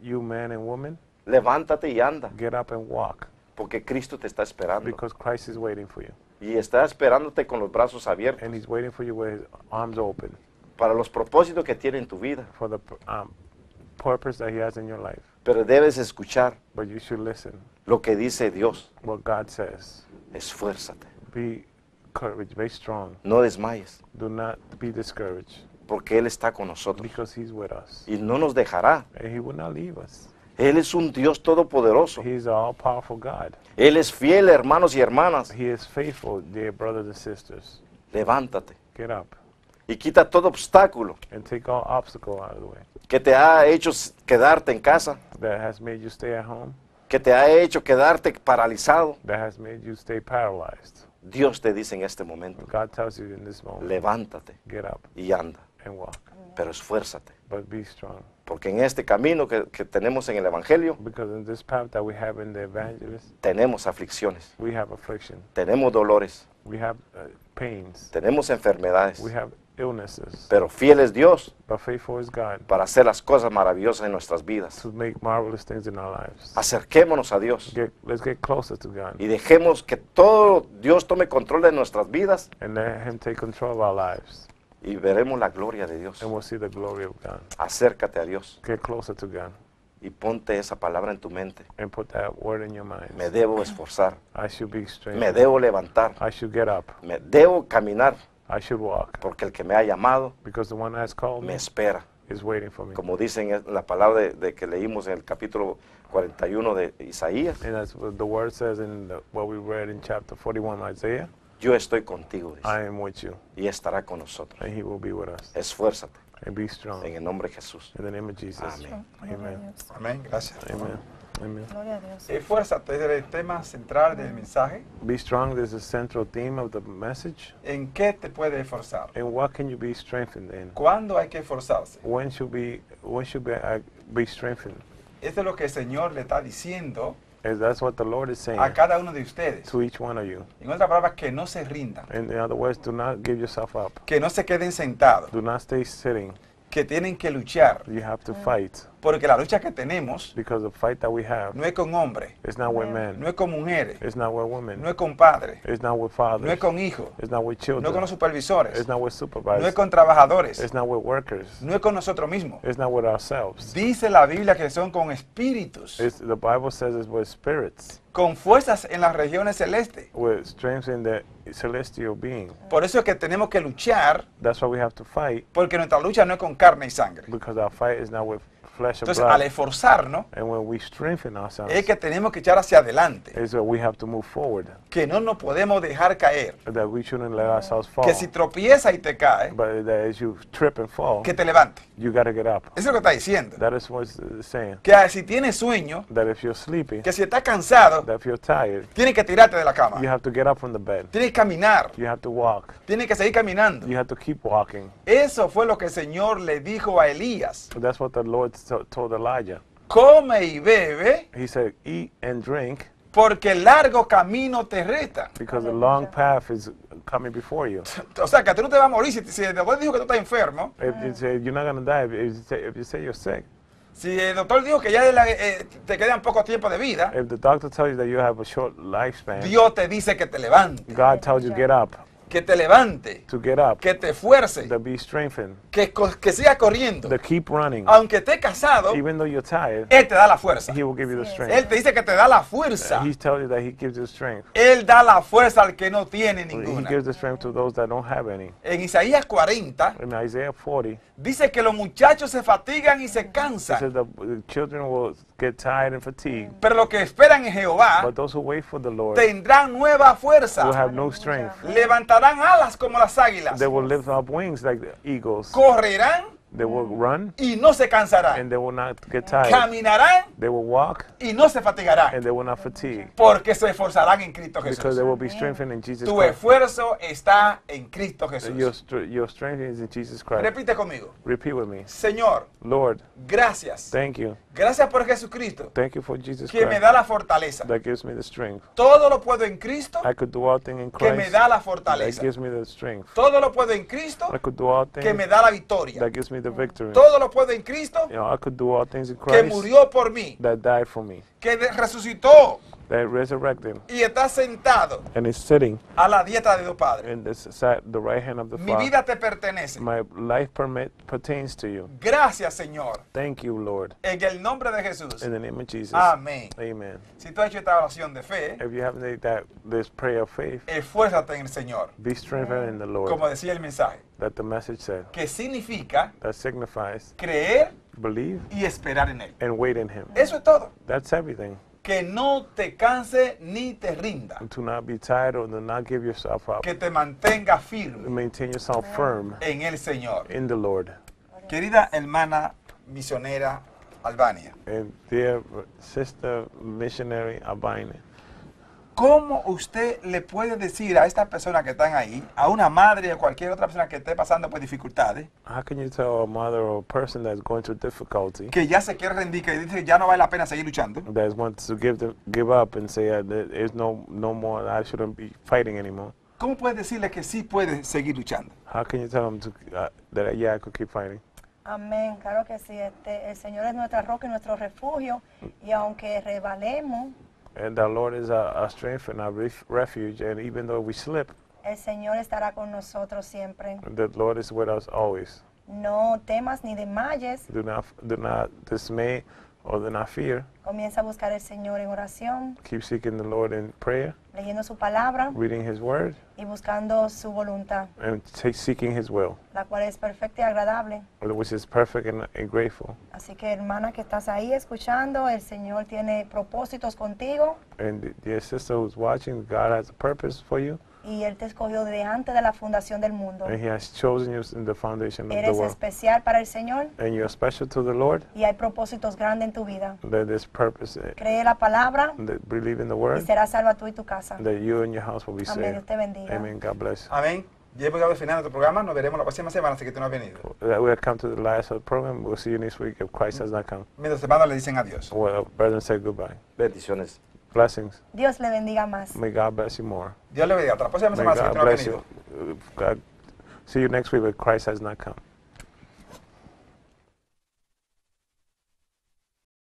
You man and woman, levántate y anda, get up and walk porque Cristo te está esperando. because Christ is waiting for you. Y está esperándote con los brazos abiertos And He's waiting for you with His arms open para los propósitos que tiene en tu vida. for the um, purpose that He has in your life. Pero debes escuchar But you should listen lo que dice Dios. what God says. Esfuérzate, Be courage, be strong. no desmayes, Do not be discouraged porque Él está con nosotros because He's with us. y no nos dejará. And He will not leave us. Él es un Dios todopoderoso. He's all powerful God. Él es fiel, hermanos y hermanas. He is faithful, dear brothers and sisters. Levántate Get up y quita todo obstáculo and take all obstacle out of the way que te ha hecho quedarte en casa, that has made you stay at home, que te ha hecho quedarte paralizado. that has made you stay paralyzed. Dios te dice en este momento, God tells you in this moment, levántate get up y anda, and walk, pero esfuérzate. but be strong. Porque en este camino que, que tenemos en el Evangelio, Because in this path that we have in the evangelist, tenemos aflicciones, we have affliction, tenemos dolores, we have uh, pains, tenemos enfermedades, we have illnesses. pero fiel es Dios But faithful is God para hacer las cosas maravillosas en nuestras vidas. to make marvelous things in our lives. Acerquémonos a Dios Get, let's get closer to God y dejemos que todo Dios tome control de nuestras vidas and let Him take control of our lives. y veremos la gloria de Dios. And we'll see the glory of God. Acércate a Dios Get closer to God y ponte esa palabra en tu mente. and put that word in your mind. Me debo esforzar, I should be me strengthened. debo levantar, I should get up. me debo caminar, I should walk. porque el que me ha llamado Because the one that has called me me espera. is waiting for me. Como dicen en la palabra de, de que leímos en el capítulo 41 de Isaías, And that's what the word says in the, what we read in chapter 41 Isaiah. yo estoy contigo dice, I am with you, y estará con nosotros. and He will be with us. Esfuérzate And be strong. en el nombre de Jesús. In the name of Jesus. Amén. Amen. Gracias. Amen. Amen. Gloria a Dios. Esfuérzate es el tema central del mensaje. Be strong is the central theme of the message. ¿En qué te puede esforzar? And what can you be strengthened in? ¿Cuándo hay que esforzarse? When should be when should be, uh, be strengthened? Esto es lo que el Señor le está diciendo As that's what the Lord is saying a cada uno de ustedes. to each one of you. En otras palabras, que no se rindan, In other words, do not give yourself up. que no se queden sentados, Do not stay sitting. que tienen que luchar, You have to fight porque la lucha que tenemos because the fight that we have no es con hombres, is not with no men. es con mujeres, It's not with women. no es con padres, It's not with no fathers. es con hijos, It's not with no es con children. los supervisores, It's not with no es supervisors. con trabajadores, It's not with workers. no es con nosotros mismos. It's not with ourselves. Dice la Biblia que son con espíritus, It's, the Bible says it's with spirits, con fuerzas en las regiones celestes. with strength in the celestial being. Por eso es que tenemos que luchar, That's why we have to fight porque nuestra lucha no es con carne y sangre. because our fight is not with Entonces, al esforzarnos, And when we strengthen ourselves, es que tenemos que echar hacia adelante, is that we have to move forward. que no nos podemos dejar caer, That we shouldn't let ourselves fall. que si tropieza y te cae, But that as you trip and fall, que te levante. you got to get up. Eso es lo que está diciendo. That is what. Que si tienes sueño, That if you're sleepy, que si estás cansado, that if you're tired, tienes que tirarte de la cama. you have to get up from the bed. Tienes que caminar, You have to walk. tienes que seguir caminando. You have to keep walking. Eso fue lo que el Señor le dijo a Elías. That's what the Lord to- told Elijah. Come y bebe, He said, Eat and drink porque el largo camino te reta. because the long path is coming before you. O sea, que tú no te vas a morir. Si, si el doctor dijo que tú estás enfermo, If you say you're not going to die, if you say, if you say you're sick, si el doctor dijo que ya de la- eh, te quedan poco tiempo de vida, if the doctor tells you that you have a short lifespan, Dios te dice que te levantes. God tells you get up. Que te levante, to get up, que te fuerce, to be strengthened, que, que siga corriendo. to keep running. Aunque esté casado, Even though you're tired, Él te da la fuerza. He will give you the strength. Él te dice que te da la fuerza. He tells you that He gives you strength. Él da la fuerza al que no tiene He ninguna. gives the strength to those that don't have any. En Isaías 40 In Isaiah 40, dice que los muchachos se fatigan y se cansan, says the the children will get tired and fatigued, pero los que esperan en Jehová but those who wait for the Lord tendrán nueva will fuerza. have no strength. Levantarán alas como las águilas. They will lift up wings like the eagles. Correrán They will run y no se cansarán. and they will not get tired. Caminarán They will walk y no se fatigarán. and they will not fatigue Porque se esforzarán en Cristo because Jesús. they will be strengthened in Jesus Tu Christ. esfuerzo está en Cristo Your, Jesús. your strength is in Jesus Christ. Repite conmigo. Repeat with me. Señor, Lord, gracias. thank you. Gracias por Jesucristo Thank you for Jesus que me Christ da la fortaleza. that gives me the strength. Todo lo puedo en Cristo I could do all things in que me Christ da la that fortaleza. gives me the strength. Todo lo puedo en Cristo I could do all que things me da la victoria. that gives me the victory. Todo lo puedo en Cristo You know, I could do all things in que Christ murió por mí, that died for me, que resucitó that resurrected y está sentado and is sitting a la dieta de Dios Padre. in the, side, the right hand of the Mi Father. vida te pertenece. My life permit, pertains to you. Gracias, Señor. Thank you, Lord. En el nombre de Jesús. In the name of Jesus. Amén. Amen. Si tú has hecho esta oración de fe, If you haven't made that this prayer of faith, esfuérzate en el Señor. be strengthened in the Lord. Como decía el mensaje, That the message said. que significa That signifies creer believe y esperar en Él. and wait in Him. Eso es todo. That's everything. Que no te canse ni te rinda. To not be tired or to not give yourself up. Que te mantenga firme Maintain yourself firm en el Señor. in the Lord. Querida hermana misionera Albania, And dear sister missionary Albina, ¿cómo usted le puede decir a estas personas que están ahí, a una madre o cualquier otra persona que esté pasando por dificultades, how can you tell a mother or a person that's going through difficulty que ya se quiere rendir, que dice que ya no vale la pena seguir luchando? that wants to give them, give up and say uh, there is no no more I shouldn't be fighting anymore? ¿Cómo puedes decirle que sí puede seguir luchando? How can you tell them to, uh, that yeah I could keep fighting? Amén, claro que sí. Este, el Señor es nuestra roca y nuestro refugio. Y aunque rebalemos, And the Lord is our, our strength and our ref- refuge. And even though we slip, el Señor estará con nosotros siempre. the Lord is with us always. No temas ni desmayes. Do not do not dismay or do not fear. Comienza a buscar al Señor en oración, Keep seeking the Lord in prayer, leyendo su palabra reading His Word, y buscando su voluntad, and seeking His will, la cual es perfecta y agradable. which is perfect and, and grateful. Así que hermana que estás ahí escuchando, el Señor tiene propósitos contigo And the- dear sister who's watching, God has a purpose for you, y Él te escogió desde antes de la fundación del mundo. and He has chosen you in the foundation of the Eres world. especial para el Señor And you're special to the Lord. y hay propósitos grandes en tu vida. That there's purpose. uh, Cree la palabra That believe in the y Word. serás salva tú y tu casa. That you and your house will be Amén. saved. Dios te bendiga. Amen. God bless. Amén. Ya hemos llegado al final de nuestro programa. Nos veremos la próxima semana, así que tú no has venido. Uh, We have come to the last of the program. We'll see you next week if Christ has not come. Mientras hermanos le dicen adiós. Well, brethren, say goodbye. Bendiciones. Blessings. Dios le bendiga más. May God bless you more. Dios le bendiga. Hasta la próxima May semana, si que God tú no has bless you. God, see you next week but Christ has not come.